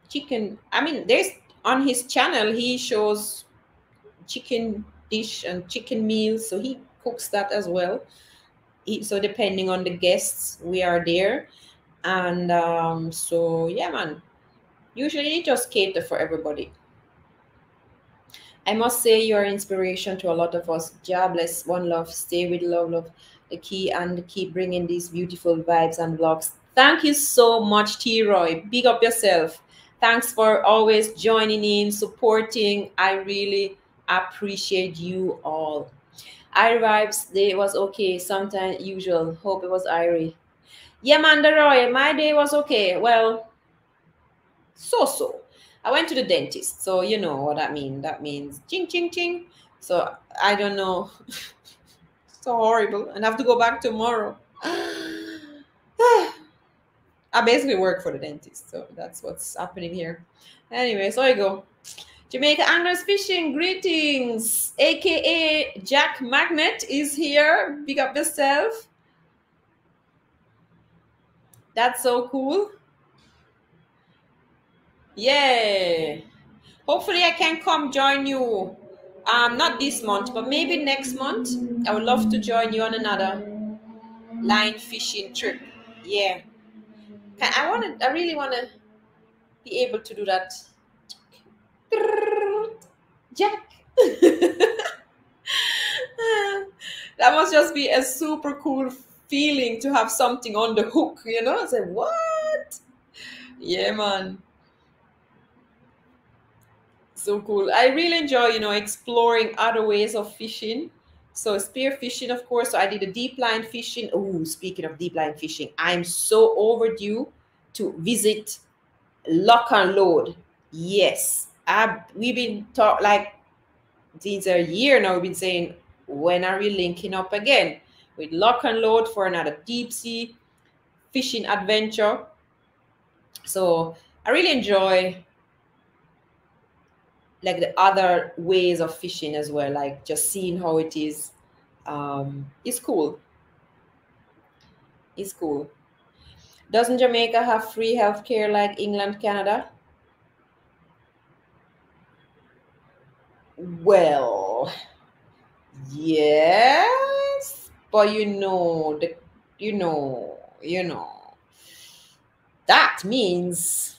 chicken. I mean, there's on his channel he shows chicken dish and chicken meals so he cooks that as well so depending on the guests we are there And um, so, yeah, man. Usually just cater for everybody. I must say you're inspiration to a lot of us. Jobless, one love, stay with love, love the key, and keep bringing these beautiful vibes and vlogs. Thank you so much, T Roy. Big up yourself. Thanks for always joining in, supporting. I really appreciate you all. I vibes, day was okay, sometimes usual. Hope it was Irie. Yeah, Manda Roy, my day was okay. Well, so so. I went to the dentist, so you know what that means. That means ching ching ching. So I don't know. so horrible, and I have to go back tomorrow. I basically work for the dentist, so that's what's happening here. Anyway, so I go. Jamaica Anglers Fishing, greetings. AKA Jack Magnet is here. Big up yourself. That's so cool. Yeah. Hopefully I can come join you. Um, not this month, but maybe next month. I would love to join you on another line fishing trip. Yeah. I want to I really want to be able to do that. Jack. that must just be a super cool feeling to have something on the hook, you know? I said, what? Yeah, man so cool. I really enjoy, you know, exploring other ways of fishing. So spear fishing, of course. So I did a deep line fishing. Oh, speaking of deep line fishing, I'm so overdue to visit lock and load. Yes, I we've been talk like since a year now. We've been saying when are we linking up again with lock and load for another deep sea fishing adventure. So I really enjoy like the other ways of fishing as well, like just seeing how it is. Um, it's cool. It's cool. Doesn't Jamaica have free healthcare like England, Canada? Well, yes, but you know the you know you know that means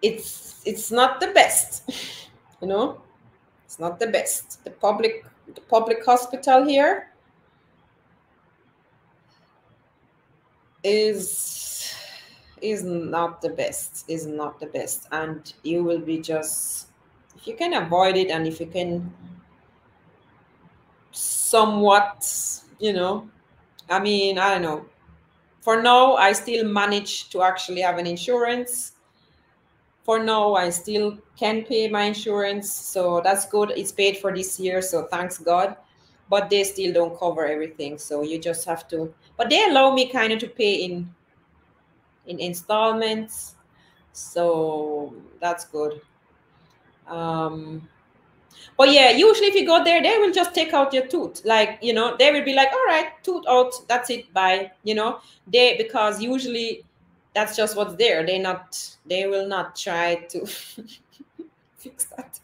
it's it's not the best you know? It's not the best. The public the public hospital here is is not the best is not the best. And you will be just if you can avoid it and if you can somewhat you know i mean i don't know. For now i still manage to actually have an insurance. For now i still can pay my insurance. So that's good. It's paid for this year so thanks god. But they still don't cover everything so you just have to but they allow me kind of to pay in in installments. So that's good. Um but yeah usually if you go there they will just take out your tooth. Like you know they will be like all right tooth out that's it bye you know? They because usually that's just what's there. They not they will not try to fix that.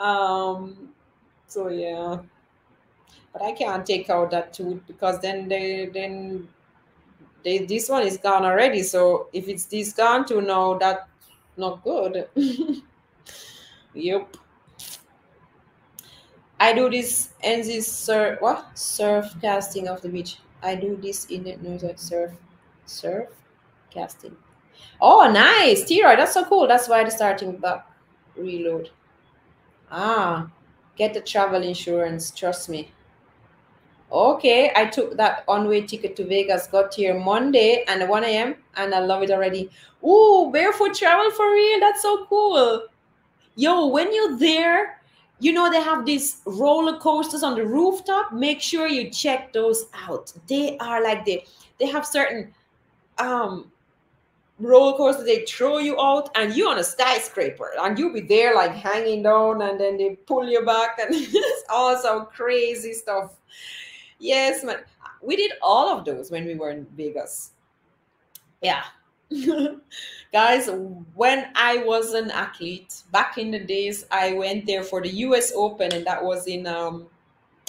Um so yeah. But i can't take out that tooth because then they then they this one is gone already so if it's this gone to no that's not good yep i do this and this surf what surf casting of the beach i do this in the no surf surf casting. Oh, nice. T-Roy, that's so cool. That's why the starting back reload. Ah, get the travel insurance. Trust me. Okay, I took that on-way ticket to Vegas, got here Monday and 1 a.m. and I love it already. Ooh, barefoot travel for real. That's so cool. Yo, when you're there, you know they have these roller coasters on the rooftop. Make sure you check those out. They are like they they have certain um roller coaster they throw you out and you on a skyscraper and you'll be there like hanging down and then they pull you back and it's also crazy stuff yes man we did all of those when we were in vegas yeah guys when i was an athlete back in the days i went there for the us open and that was in um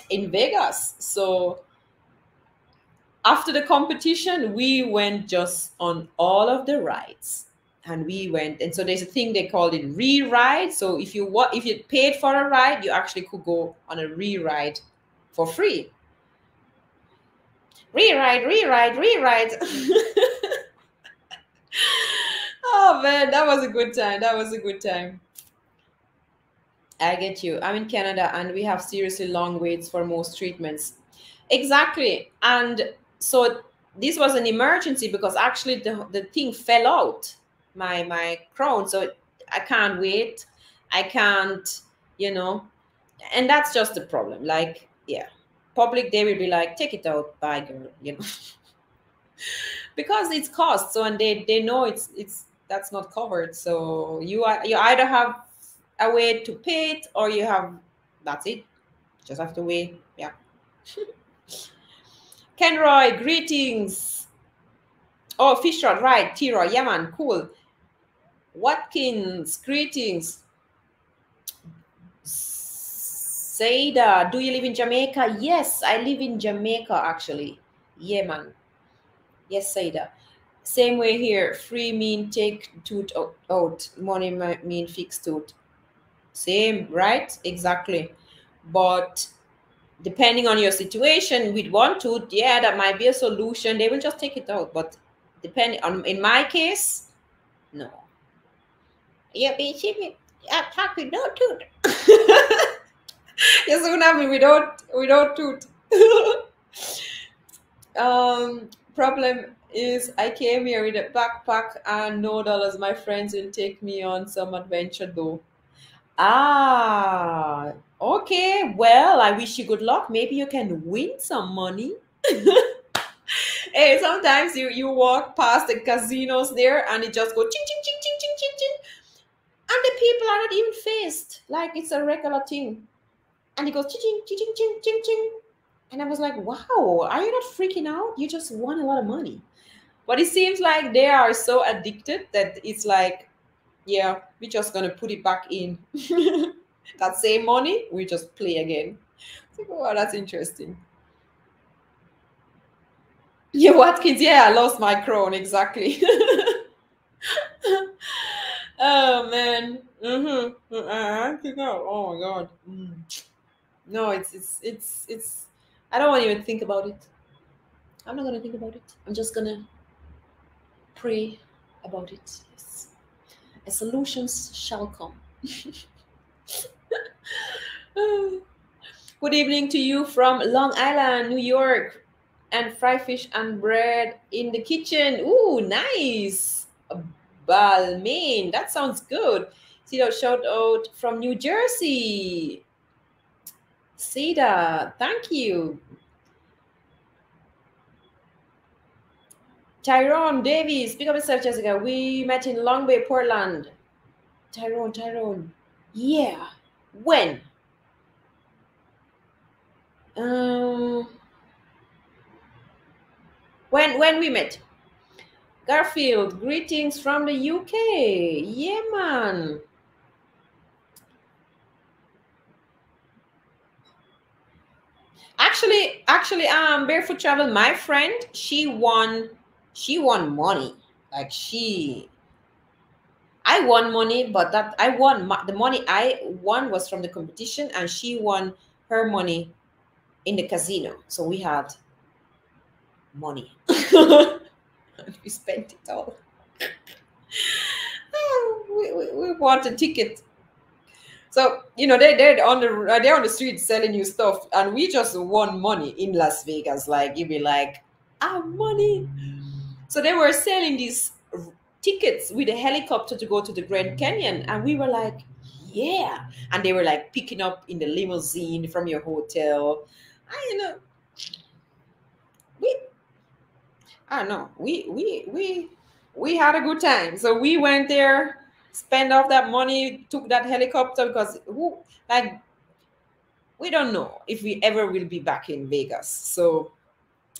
in vegas so after the competition, we went just on all of the rides. And we went, and so there's a thing they called it re-ride. So if you what if you paid for a ride, you actually could go on a re-ride for free. Re-ride, re-ride, re-ride. oh man, that was a good time. That was a good time. I get you. I'm in Canada and we have seriously long waits for most treatments. Exactly. And so this was an emergency because actually the, the thing fell out my my crown so i can't wait i can't you know and that's just the problem like yeah public they will be like take it out bye girl you know because it's cost so and they they know it's it's that's not covered so you are you either have a way to pay it or you have that's it just have to wait yeah Kenroy, greetings. Oh, fish rod, right. T-Roy, yeah, man, cool. Watkins, greetings. Seda, do you live in Jamaica? Yes, I live in Jamaica, actually. Yeah, man. Yes, Saida. Same way here. Free mean take tooth out. Money mean fixed tooth. Same, right? Exactly. But depending on your situation with one tooth yeah that might be a solution they will just take it out but depending on um, in my case no yeah basically i'm talking no tooth yes without without tooth. Um problem is i came here with a backpack and no dollars. My friends will take me on some adventure though. Ah Okay, well, I wish you good luck. Maybe you can win some money. hey, sometimes you you walk past the casinos there and it just go ching ching ching ching ching ching ching, and the people are not even faced. Like it's a regular thing, and it goes ching ching ching ching ching and I was like, wow, are you not freaking out? You just won a lot of money, but it seems like they are so addicted that it's like, yeah, we're just gonna put it back in. that same money, we just play again. Like, oh, that's interesting. Yeah, Watkins, yeah, I lost my crown, exactly. oh man. Mm-hmm. Uh, oh my god. Mm. No, it's it's it's it's I don't want to even think about it. I'm not gonna think about it. I'm just gonna pray about it. Yes. A solutions shall come. Good evening to you from Long Island, New York, and fry fish and bread in the kitchen. Ooh, nice. Balmain, that sounds good. See that shout out from New Jersey. Seda, thank you. Tyrone Davies, pick up yourself, Jessica. We met in Long Bay, Portland. Tyrone, Tyrone. Yeah. When? Um, when when we met. Garfield, greetings from the UK. Yeah, man. Actually, actually, um, Barefoot Travel, my friend, she won, she won money. Like she I won money, but that I won the money I won was from the competition, and she won her money in the casino. So we had money. we spent it all. we, we, we bought a ticket. So you know they they're on the they're on the street selling you stuff, and we just won money in Las Vegas. Like you'd be like, ah, money. So they were selling these tickets with a helicopter to go to the Grand Canyon. And we were like, yeah. And they were like picking up in the limousine from your hotel. I you know we I don't know. We we we we had a good time. So we went there, spent off that money, took that helicopter because who like we don't know if we ever will be back in Vegas. So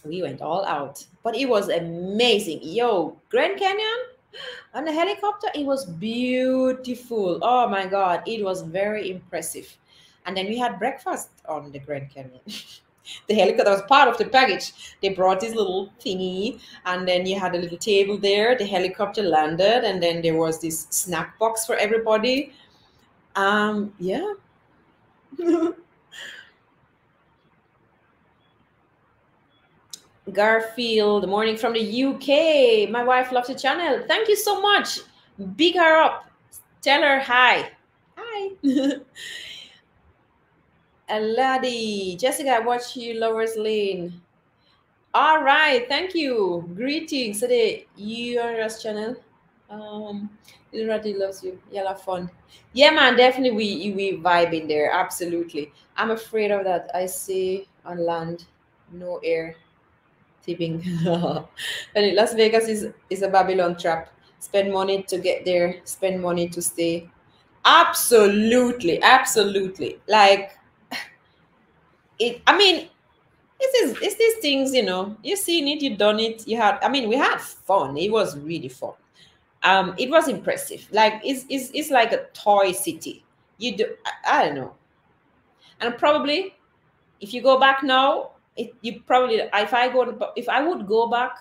we went all out. But it was amazing. Yo, Grand Canyon, on the helicopter it was beautiful oh my god it was very impressive and then we had breakfast on the grand canyon the helicopter was part of the package. They brought this little thingy, and then you had a little table there. The helicopter landed, and then there was this snack box for everybody. Um, yeah. Garfield, morning from the UK. My wife loves the channel. Thank you so much. Big her up. Tell her hi. Hi. Aladi. Jessica, I watch you, Lover's Lane. All right, thank you. Greetings to the URS channel. Um, Ilrati loves you. Have fun. Yeah, man, definitely we we vibe in there. Absolutely. I'm afraid of that. I see on land, no air tipping. and Las Vegas is is a Babylon trap. Spend money to get there, spend money to stay. Absolutely, absolutely. Like it i mean is it's these things you know you seen it you done it you had i mean we had fun. It was really fun. Um it was impressive. Like it's it's, it's like a toy city. You do I, I don't know. And probably if you go back now it you probably if i go if i would go back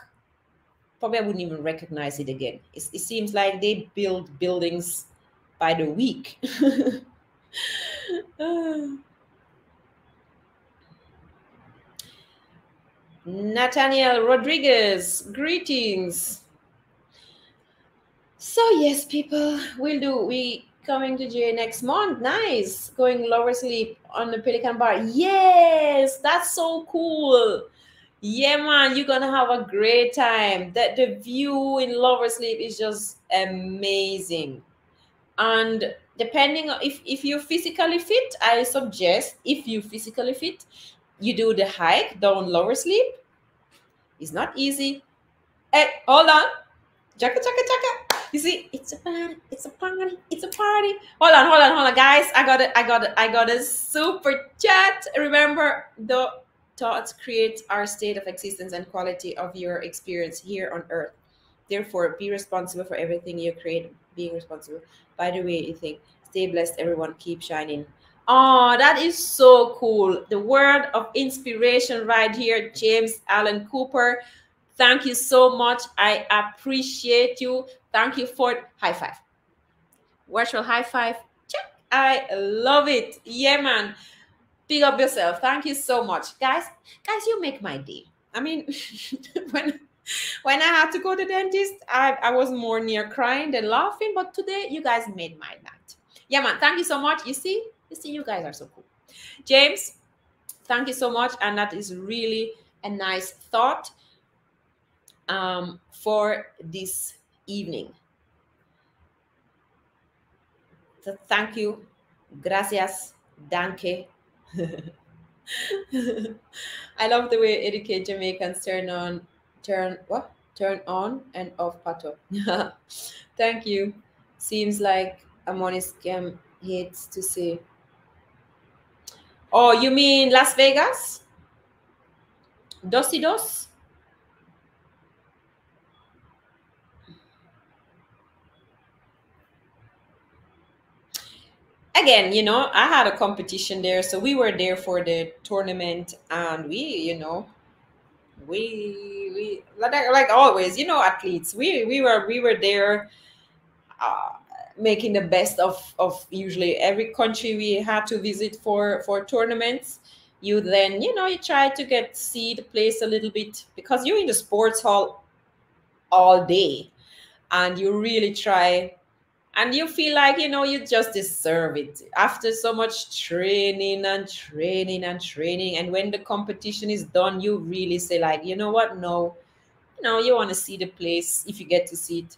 probably i wouldn't even recognize it again. It, it seems like they build buildings by the week Nathaniel Rodriguez, greetings. So yes, people, we'll do. We coming to J next month. Nice. Going Lover's Leap on the Pelican Bar. Yes, that's so cool. Yeah, man, you're gonna have a great time. That the view in Lover's Leap is just amazing. And depending on if, if you're physically fit, I suggest if you physically fit, you do the hike down Lover's Leap. It's not easy. Hey, hold on. Jacka, jacka, jacka. You see, it's a party, it's a party, it's a party. Hold on, hold on, hold on, guys. I got it, I got it, I got a super chat. Remember, the thoughts create our state of existence and quality of your experience here on earth. Therefore, be responsible for everything you create, being responsible. By the way, you think, stay blessed, everyone, keep shining. Oh, that is so cool. The word of inspiration right here, James Allen Cooper. Thank you so much. I appreciate you. Thank you for high five. Virtual high five. Check. I love it. Yeah, man. Big up yourself. Thank you so much. Guys, guys, you make my day. I mean, when when I had to go to the dentist, I, I was more near crying than laughing. But today, you guys made my night. Yeah, man. Thank you so much. You see, you see, you guys are so cool. James, thank you so much. And that is really a nice thought um, for this evening. So thank you. Gracias. Danke. I love the way educate Jamaicans turn on, turn what? Turn on and off pato. Thank you. Seems like a money scam hates to say. Oh, you mean Las Vegas? Dos y dos? Again, you know, I had a competition there, so we were there for the tournament, and we, you know, we we like, like always, you know, athletes. We we were we were there. Uh, making the best of of usually every country we had to visit for for tournaments. You then you know you try to get see the place a little bit because you're in the sports hall all day and you really try and you feel like you know you just deserve it. After so much training and training and training and when the competition is done you really say like you know what? No. You know you want to see the place if you get to see it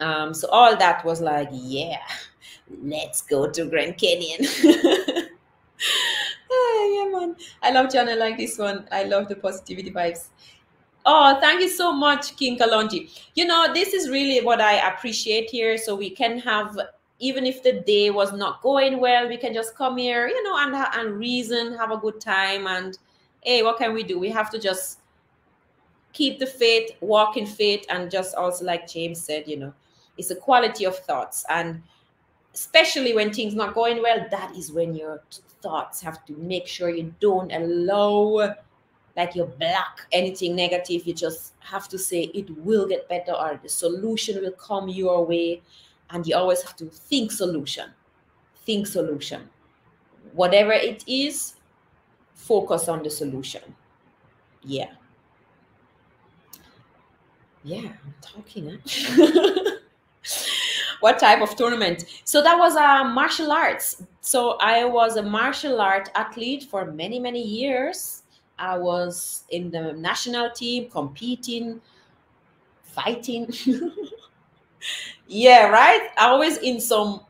um, so all that was like, yeah, let's go to Grand Canyon. oh, yeah, man. I love channel like this one. I love the positivity vibes. Oh, thank you so much, King Kalonji. You know, this is really what I appreciate here. So we can have, even if the day was not going well, we can just come here, you know, and, and reason, have a good time. And hey, what can we do? We have to just keep the faith, walk in faith, and just also, like James said, you know, it's a quality of thoughts and especially when things not going well, that is when your thoughts have to make sure you don't allow like you block anything negative. You just have to say it will get better or the solution will come your way. And you always have to think solution. Think solution. Whatever it is, focus on the solution. Yeah. Yeah, I'm talking. Huh? what type of tournament? So that was a martial arts. So I was a martial art athlete for many, many years. I was in the national team competing, fighting. yeah, right? I always in some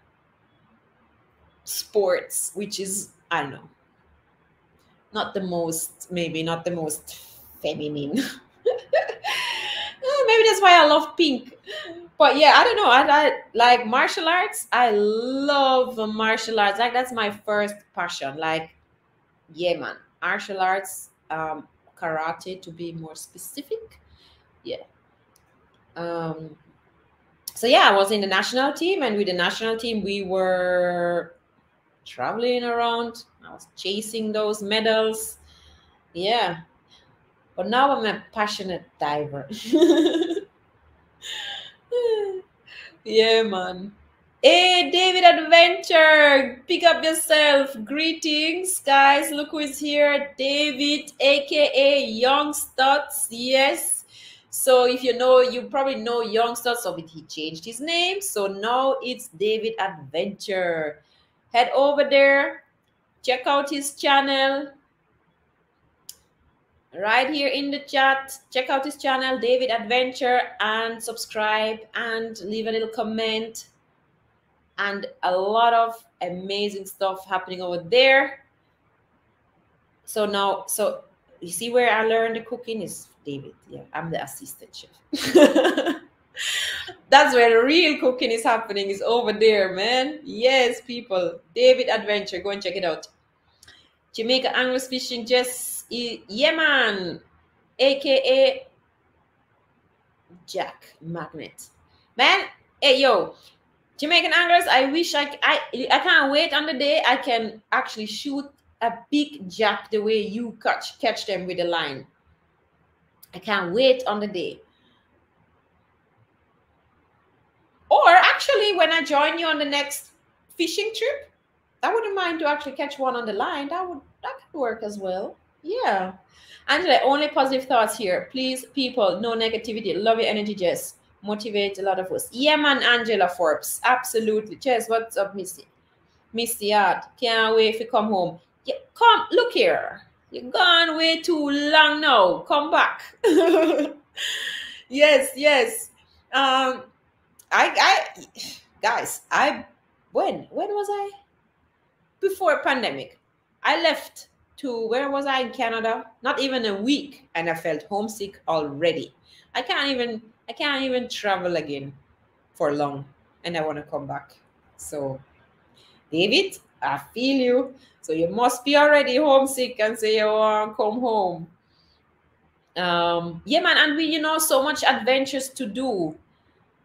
sports, which is, I don't know, not the most, maybe not the most feminine. maybe that's why I love pink. But yeah, I don't know. I, I like martial arts. I love martial arts. Like that's my first passion. Like, yeah, man, martial arts, um, karate to be more specific. Yeah. Um. So yeah, I was in the national team, and with the national team, we were traveling around. I was chasing those medals. Yeah, but now I'm a passionate diver. yeah, man. Hey, David Adventure, pick up yourself. Greetings, guys. Look who is here. David, aka Young Stutz. Yes. So if you know, you probably know Young Stutz, so he changed his name. So now it's David Adventure. Head over there, check out his channel right here in the chat. Check out his channel, David Adventure, and subscribe and leave a little comment. And a lot of amazing stuff happening over there. So now, so you see where I learned the cooking is David. Yeah, I'm the assistant chef. That's where the real cooking is happening, is over there, man. Yes, people. David Adventure, go and check it out. Jamaica Anglers Fishing just Yeman, aka Jack Magnet. Man, hey yo, Jamaican anglers, I wish I, I I can't wait on the day I can actually shoot a big jack the way you catch catch them with a line. I can't wait on the day. Or actually, when I join you on the next fishing trip, I wouldn't mind to actually catch one on the line. That would that could work as well. Yeah. Angela, only positive thoughts here. Please, people, no negativity. Love your energy, Jess. Motivate a lot of us. Yeah, man, Angela Forbes. Absolutely. Jess, what's up, Missy? Missy Art. Can't wait to come home. Yeah, come, look here. You're gone way too long now. Come back. yes, yes. Um, I, I, guys, I, when, when was I? Before pandemic, I left to where was I in Canada? Not even a week, and I felt homesick already. I can't even I can't even travel again for long, and I want to come back. So, David, I feel you. So you must be already homesick and say you want to come home. Um, yeah, man, and we you know so much adventures to do.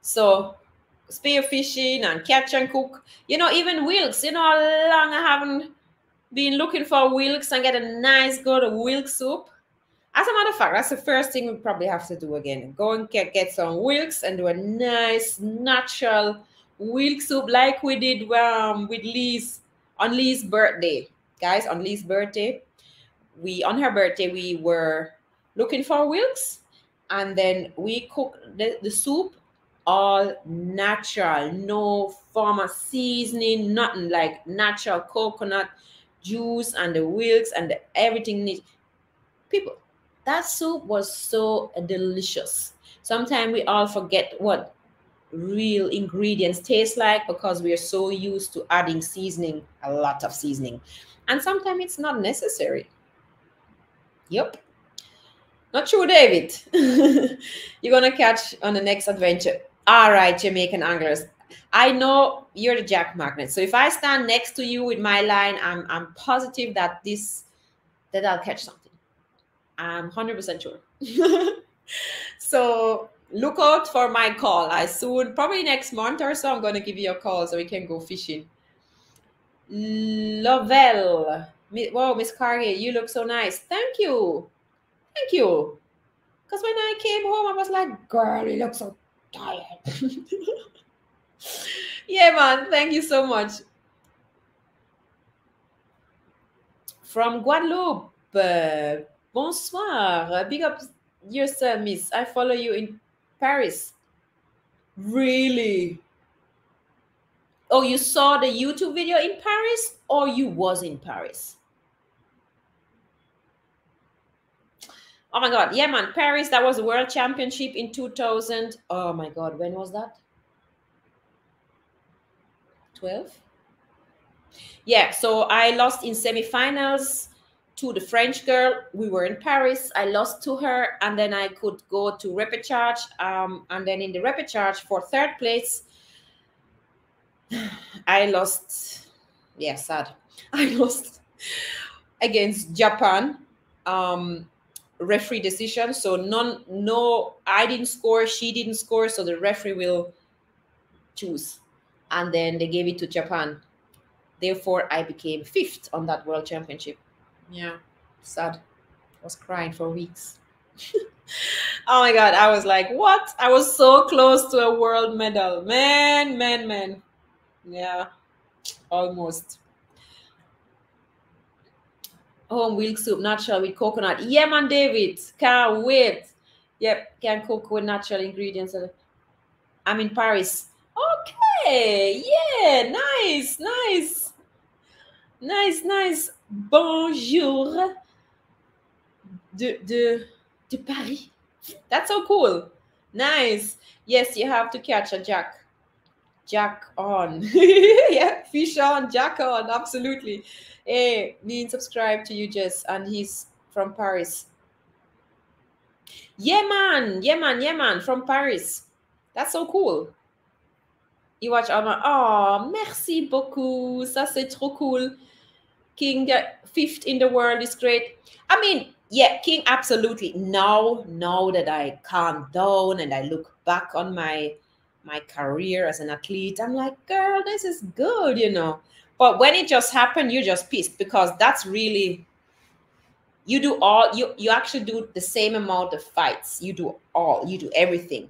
So spear fishing and catch and cook. You know, even wilks. You know how long I haven't been looking for wilks and get a nice good wilks soup. As a matter of fact, that's the first thing we probably have to do again. Go and get, get some wilks and do a nice natural wilks soup like we did um, with Lee's on Lee's birthday. Guys, on Lee's birthday, we on her birthday, we were looking for wilks and then we cooked the, the soup all natural, no form of seasoning, nothing like natural coconut juice and the wilks and the everything. People, that soup was so delicious. Sometimes we all forget what real ingredients taste like because we are so used to adding seasoning, a lot of seasoning. And sometimes it's not necessary. Yep. Not true, David. You're going to catch on the next adventure. All right, Jamaican anglers. I know you're the jack magnet. So if I stand next to you with my line, I'm I'm positive that this that I'll catch something. I'm 100% sure. so look out for my call. I soon, probably next month or so, I'm going to give you a call so we can go fishing. Lovell. Wow, Miss Cargill, you look so nice. Thank you. Thank you. Because when I came home, I was like, girl, you look so tired. yeah, man. Thank you so much. From Guadeloupe. Uh, bonsoir. Uh, big up yourself, miss. I follow you in Paris. Really? Oh, you saw the YouTube video in Paris or you was in Paris? Oh my God. Yeah, man. Paris, that was the World Championship in 2000. Oh my God. When was that? 12? Yeah. So I lost in semifinals to the French girl. We were in Paris. I lost to her. And then I could go to repechage. Um, and then in the repechage for third place, I lost. Yeah, sad. I lost against Japan. Um, referee decision. So none, no, I didn't score, she didn't score, so the referee will choose. And then they gave it to Japan. Therefore, I became fifth on that world championship. Yeah, sad. I was crying for weeks. oh my god, I was like, what? I was so close to a world medal. Man, man, man. Yeah, almost home milk soup natural with coconut. Yeah, man, David. Can't wait. Yep, can cook with natural ingredients. I'm in Paris. Okay. Yeah, nice, nice. Nice, nice. Bonjour. De, de, de Paris. That's so cool. Nice. Yes, you have to catch a jack. Jack on. yeah, fish on, jack on. Absolutely. Hey, being subscribed to you, Jess, and he's from Paris. Yeah, man. Yeah, man. Yeah, man. From Paris. That's so cool. You watch Alma. Oh, merci beaucoup. Ça, c'est trop cool. King fifth in the world is great. I mean, yeah, King, absolutely. Now, now that I calm down and I look back on my my career as an athlete, I'm like, girl, this is good, you know. But when it just happened, you're just pissed because that's really you do all you you actually do the same amount of fights. You do all, you do everything.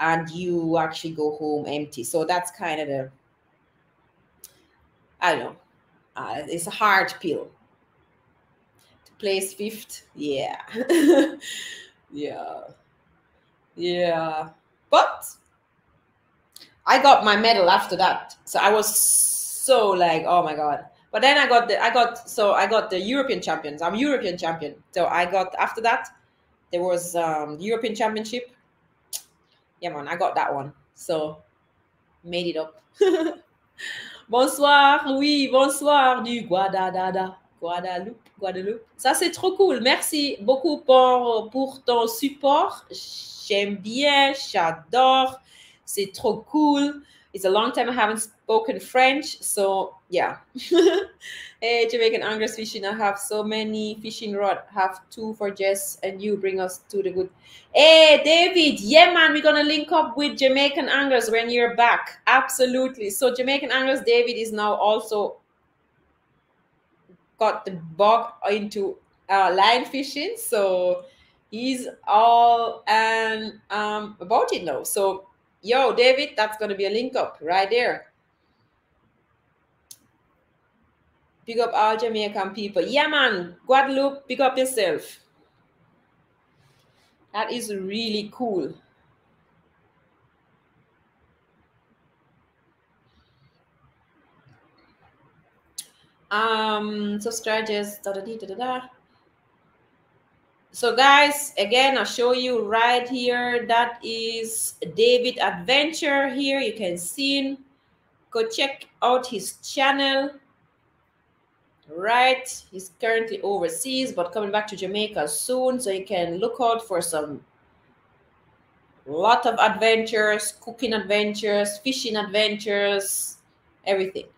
And you actually go home empty. So that's kind of the I don't know. Uh, it's a hard pill. To place fifth, yeah. yeah. Yeah. But I got my medal after that. So I was so like, oh my god. But then I got the I got so I got the European champions. I'm European champion. So I got after that there was um European Championship. Yeah man, I got that one. So made it up. bonsoir, oui, bonsoir du Guadalada. Guadeloupe, Guadeloupe. Ça, c'est trop cool. Merci beaucoup pour, pour ton support. J'aime bien, j'adore. C'est trop cool. It's a long time I haven't spoken French. So yeah. hey, Jamaican Anglers Fishing. I have so many fishing rod. Have two for Jess and you bring us to the good. Hey, David. Yeah, man. We're to link up with Jamaican Anglers when you're back. Absolutely. So Jamaican Anglers, David is now also got the bug into uh, line fishing. So he's all and um, about it now. So Yo, David, that's going to be a link up right there. Pick up all Jamaican people. Yeah, man. Guadeloupe, pick up yourself. That is really cool. Um, subscribers, da da da da da. So guys, again, I'll show you right here. That is David Adventure here. You can see him. Go check out his channel. Right. He's currently overseas, but coming back to Jamaica soon. So you can look out for some lot of adventures, cooking adventures, fishing adventures, everything.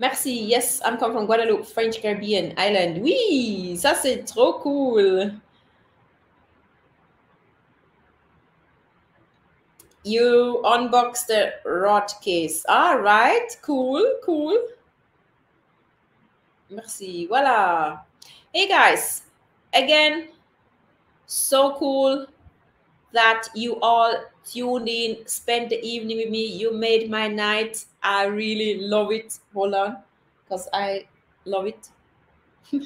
Merci. Yes, I'm come from Guadeloupe, French Caribbean Island. Oui, ça c'est trop cool. You unbox the rod case. All right, cool, cool. Merci. Voila. Hey guys, again, so cool that you all tuned in, spent the evening with me. You made my night I really love it. Hold on, because I love it.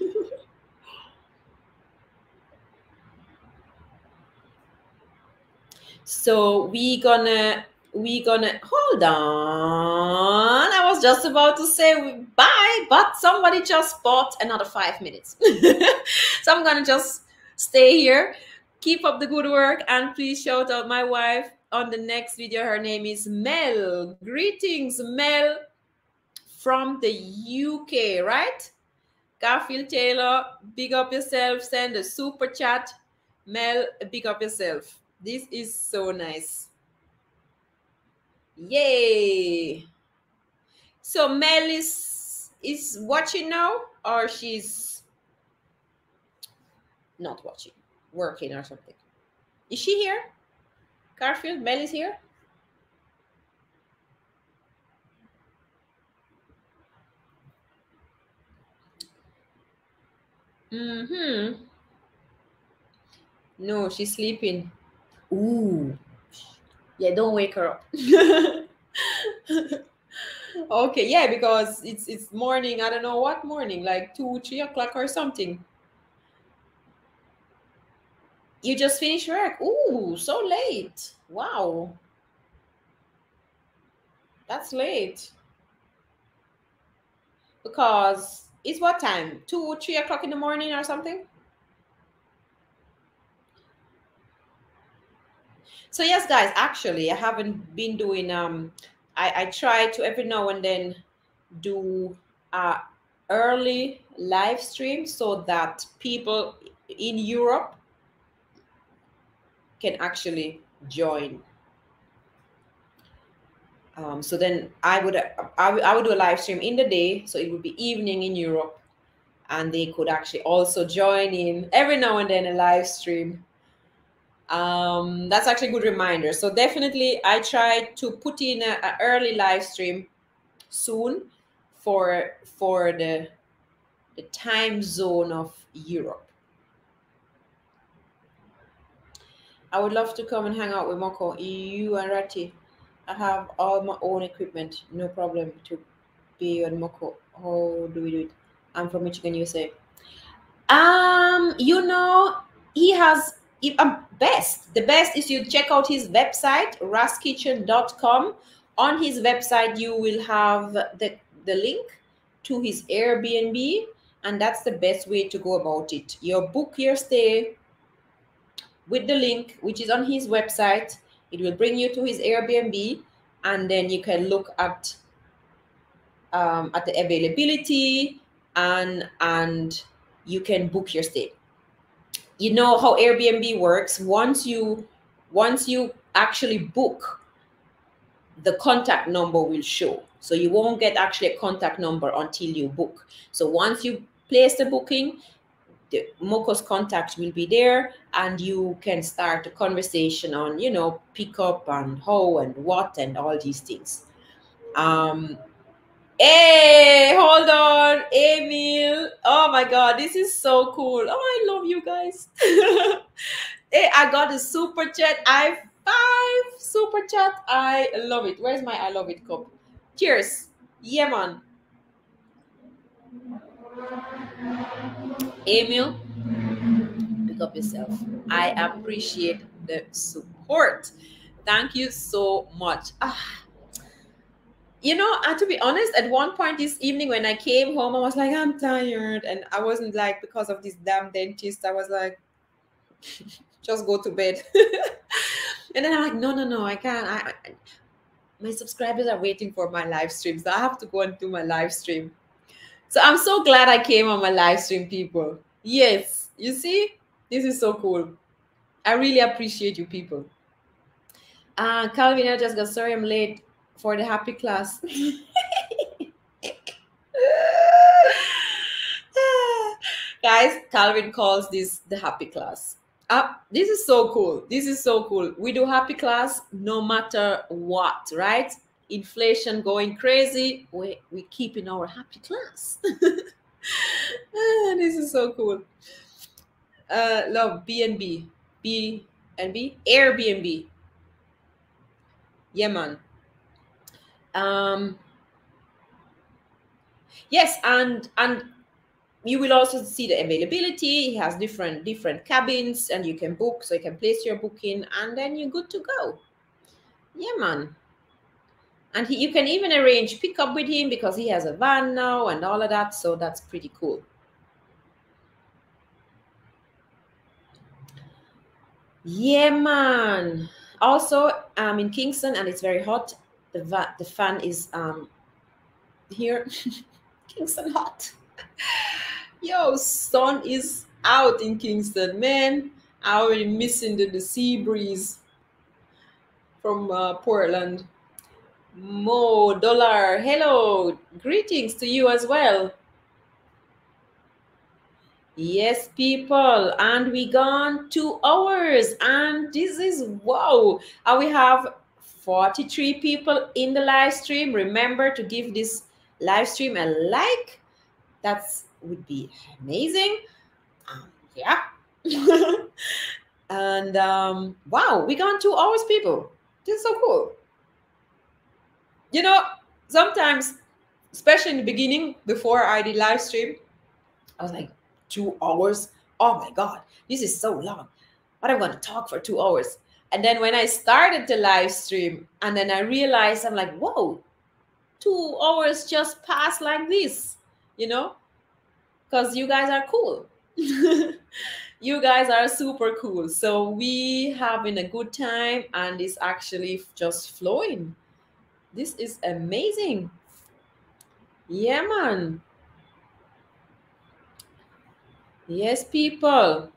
so we gonna we gonna hold on. I was just about to say bye, but somebody just bought another five minutes. so I'm gonna just stay here. Keep up the good work and please shout out my wife on the next video. Her name is Mel. Greetings, Mel from the UK, right? Garfield Taylor, big up yourself. Send a super chat. Mel, big up yourself. This is so nice. Yay. So Mel is is watching now or she's not watching, working or something. Is she here? Garfield, Mel is here? Mm-hmm. No, she's sleeping. Ooh. Yeah, don't wake her up. okay, yeah, because it's it's morning. I don't know what morning, like two, three o'clock or something. You just finished work. Ooh, so late. Wow. That's late. Because it's what time? Two, three o'clock in the morning or something? So yes, guys, actually, I haven't been doing um I, I try to every now and then do a early live stream so that people in Europe can actually join. Um, so then I would, I would do a live stream in the day, so it would be evening in Europe, and they could actually also join in every now and then a live stream. Um, that's actually a good reminder. So definitely, I try to put in a, a early live stream soon for for the the time zone of Europe. I would love to come and hang out with Moko, you and Rati. I have all my own equipment, no problem to be on Moko. How do we do it? I'm from Michigan, USA. Um, you know, he has um, best. The best is you check out his website, raskitchen.com. On his website, you will have the, the link to his Airbnb, and that's the best way to go about it. You book your stay with the link, which is on his website. It will bring you to his Airbnb, and then you can look at um, at the availability and and you can book your stay. You know how Airbnb works. Once you once you actually book, the contact number will show. So you won't get actually a contact number until you book. So once you place the booking, the Moko's contact will be there and you can start a conversation on, you know, pick up and how and what and all these things. Um, hey, hold on, Emil. Oh my God, this is so cool. Oh, I love you guys. hey, I got a super chat. I five super chat. I love it. Where's my I love it cup? Cheers. Yeah, man. Emil, pick up yourself. I appreciate the support. Thank you so much. Ah. You know, uh, to be honest, at one point this evening when I came home, I was like, I'm tired. And I wasn't like, because of this damn dentist, I was like, just go to bed. and then I'm like, no, no, no, I can't. I, I, my subscribers are waiting for my live stream. So I have to go and do my live stream. So I'm so glad I came on my live stream, people. Yes, you see, this is so cool. I really appreciate you, people. Uh, Calvin, I just got sorry I'm late for the happy class. Guys, Calvin calls this the happy class. Uh, this is so cool. This is so cool. We do happy class no matter what, right? Inflation going crazy. We we keep in our happy class. ah, this is so cool. Uh, love BNB, and B, B and B, Airbnb. Yemen. Um, yes, and and you will also see the availability. It has different different cabins, and you can book. So you can place your booking, and then you're good to go. Yeah, man. And he, you can even arrange pickup with him because he has a van now and all of that. So that's pretty cool. Yeah, man. Also, I'm in Kingston and it's very hot. The the fan is um here. Kingston hot. Yo, sun is out in Kingston, man. I already missing the, the sea breeze from uh, Portland. Mo Dollar, hello, greetings to you as well. Yes, people, and we gone two hours, and this is wow. And we have 43 people in the live stream. Remember to give this live stream a like. That's would be amazing. Um, yeah. and um, wow, we gone two hours, people. This is so cool. You know, sometimes, especially in the beginning, before I did live stream, I was like, two hours? Oh my God, this is so long. What am I going to talk for two hours? And then when I started the live stream, and then I realized, I'm like, whoa, two hours just passed like this, you know? because you guys are cool. you guys are super cool. So we having a good time and it's actually just flowing. This is amazing. Yeah, man. Yes, people.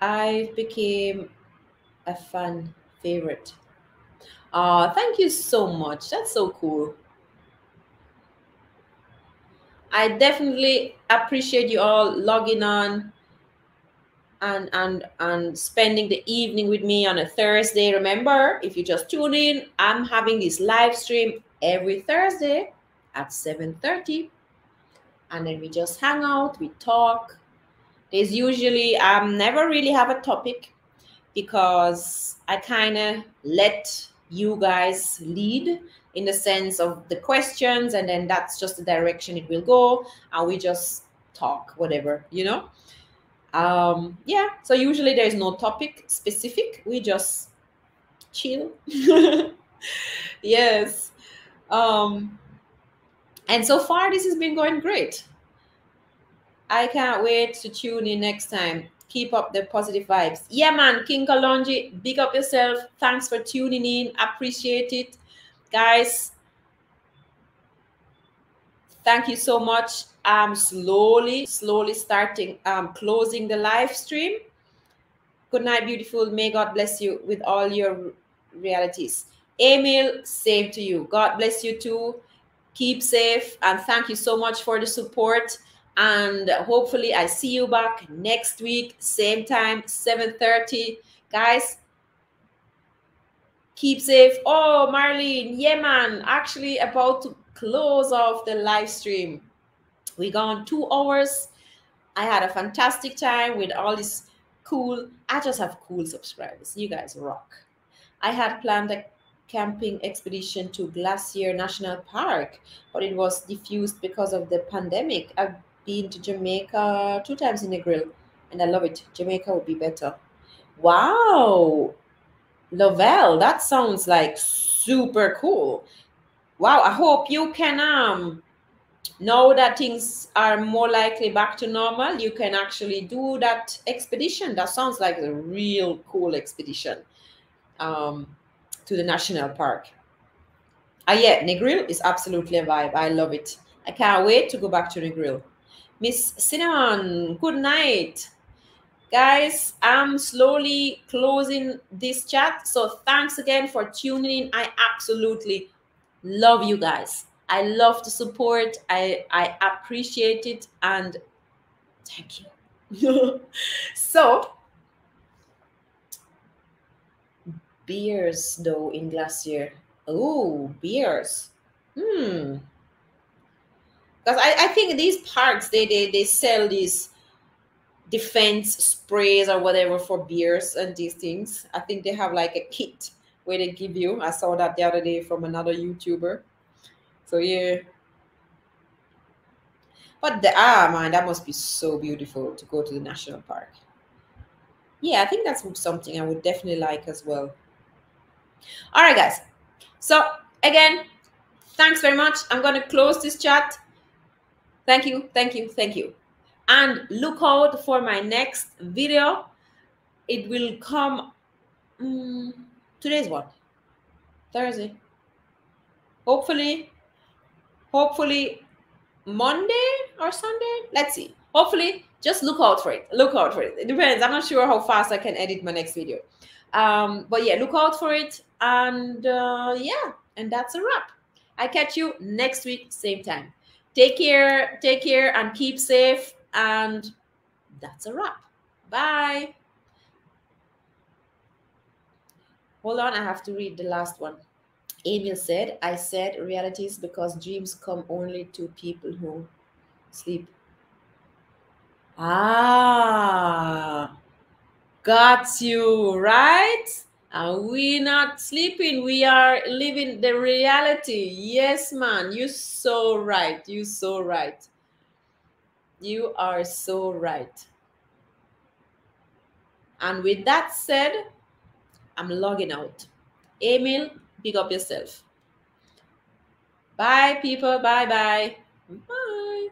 I became a fan favorite. Uh, thank you so much. That's so cool. I definitely appreciate you all logging on and and and spending the evening with me on a Thursday. Remember, if you just tune in, I'm having this live stream every Thursday at 7:30. And then we just hang out, we talk. There's usually I um never really have a topic because I kind of let you guys lead in the sense of the questions and then that's just the direction it will go and we just talk whatever you know um yeah so usually there's no topic specific. We just chill. Yes. Um and so far this has been going great. I can't wait to tune in next time. Keep up the positive vibes. Yeah man king kalonji big up yourself. Thanks for tuning in. Appreciate it. Guys thank you so much. I'm slowly slowly starting um closing the live stream. Good night beautiful. May god bless you with all your realities. Emil same to you. God bless you too. Keep safe and thank you so much for the support. And hopefully i see you back next week same time 7.30. guys keep safe. Oh, Marlene, yeah, man, actually about to close off the live stream. We gone two hours. I had a fantastic time with all these cool. I just have cool subscribers. You guys rock. I had planned a camping expedition to Glacier National Park, but it was diffused because of the pandemic. I've been to Jamaica two times in Negril, and I love it. Jamaica would be better. Wow, Lovell, that sounds like super cool. Wow, I hope you can um know that things are more likely back to normal. You can actually do that expedition. That sounds like a real cool expedition um, to the national park. Ah, yeah, Negril is absolutely a vibe. I love it. I can't wait to go back to Negril. Miss Cinnamon, good night guys i'm slowly closing this chat so thanks again for tuning in i absolutely love you guys i love the support i i appreciate it and thank you so beers though in Glacier. Oh, beers. Hmm. Because I, I think these parks they, they they sell these defense sprays or whatever for beers and these things. I think they have like a kit where they give you. I saw that the other day from another YouTuber. So yeah. But the ah man, that must be so beautiful to go to the national park. Yeah, I think that's something I would definitely like as well. All right, guys. So again, thanks very much. I'm gonna close this chat. Thank you, thank you, thank you. And look out for my next video. It will come. Um, today's what? Thursday. Hopefully, hopefully Monday or Sunday. Let's see. Hopefully, just look out for it. Look out for it. It depends. I'm not sure how fast I can edit my next video. Um, but yeah, look out for it. And uh, yeah, and that's a wrap. I catch you next week, same time. Take care, take care, and keep safe. And that's a wrap. Bye. Hold on, I have to read the last one. Emil said, I said realities because dreams come only to people who sleep. Ah, got you, right? And we not sleeping, we are living the reality. Yes, man, you so right. You so right. You are so right. And with that said, I'm logging out. Emil, pick up yourself. Bye, people. Bye-bye. Bye.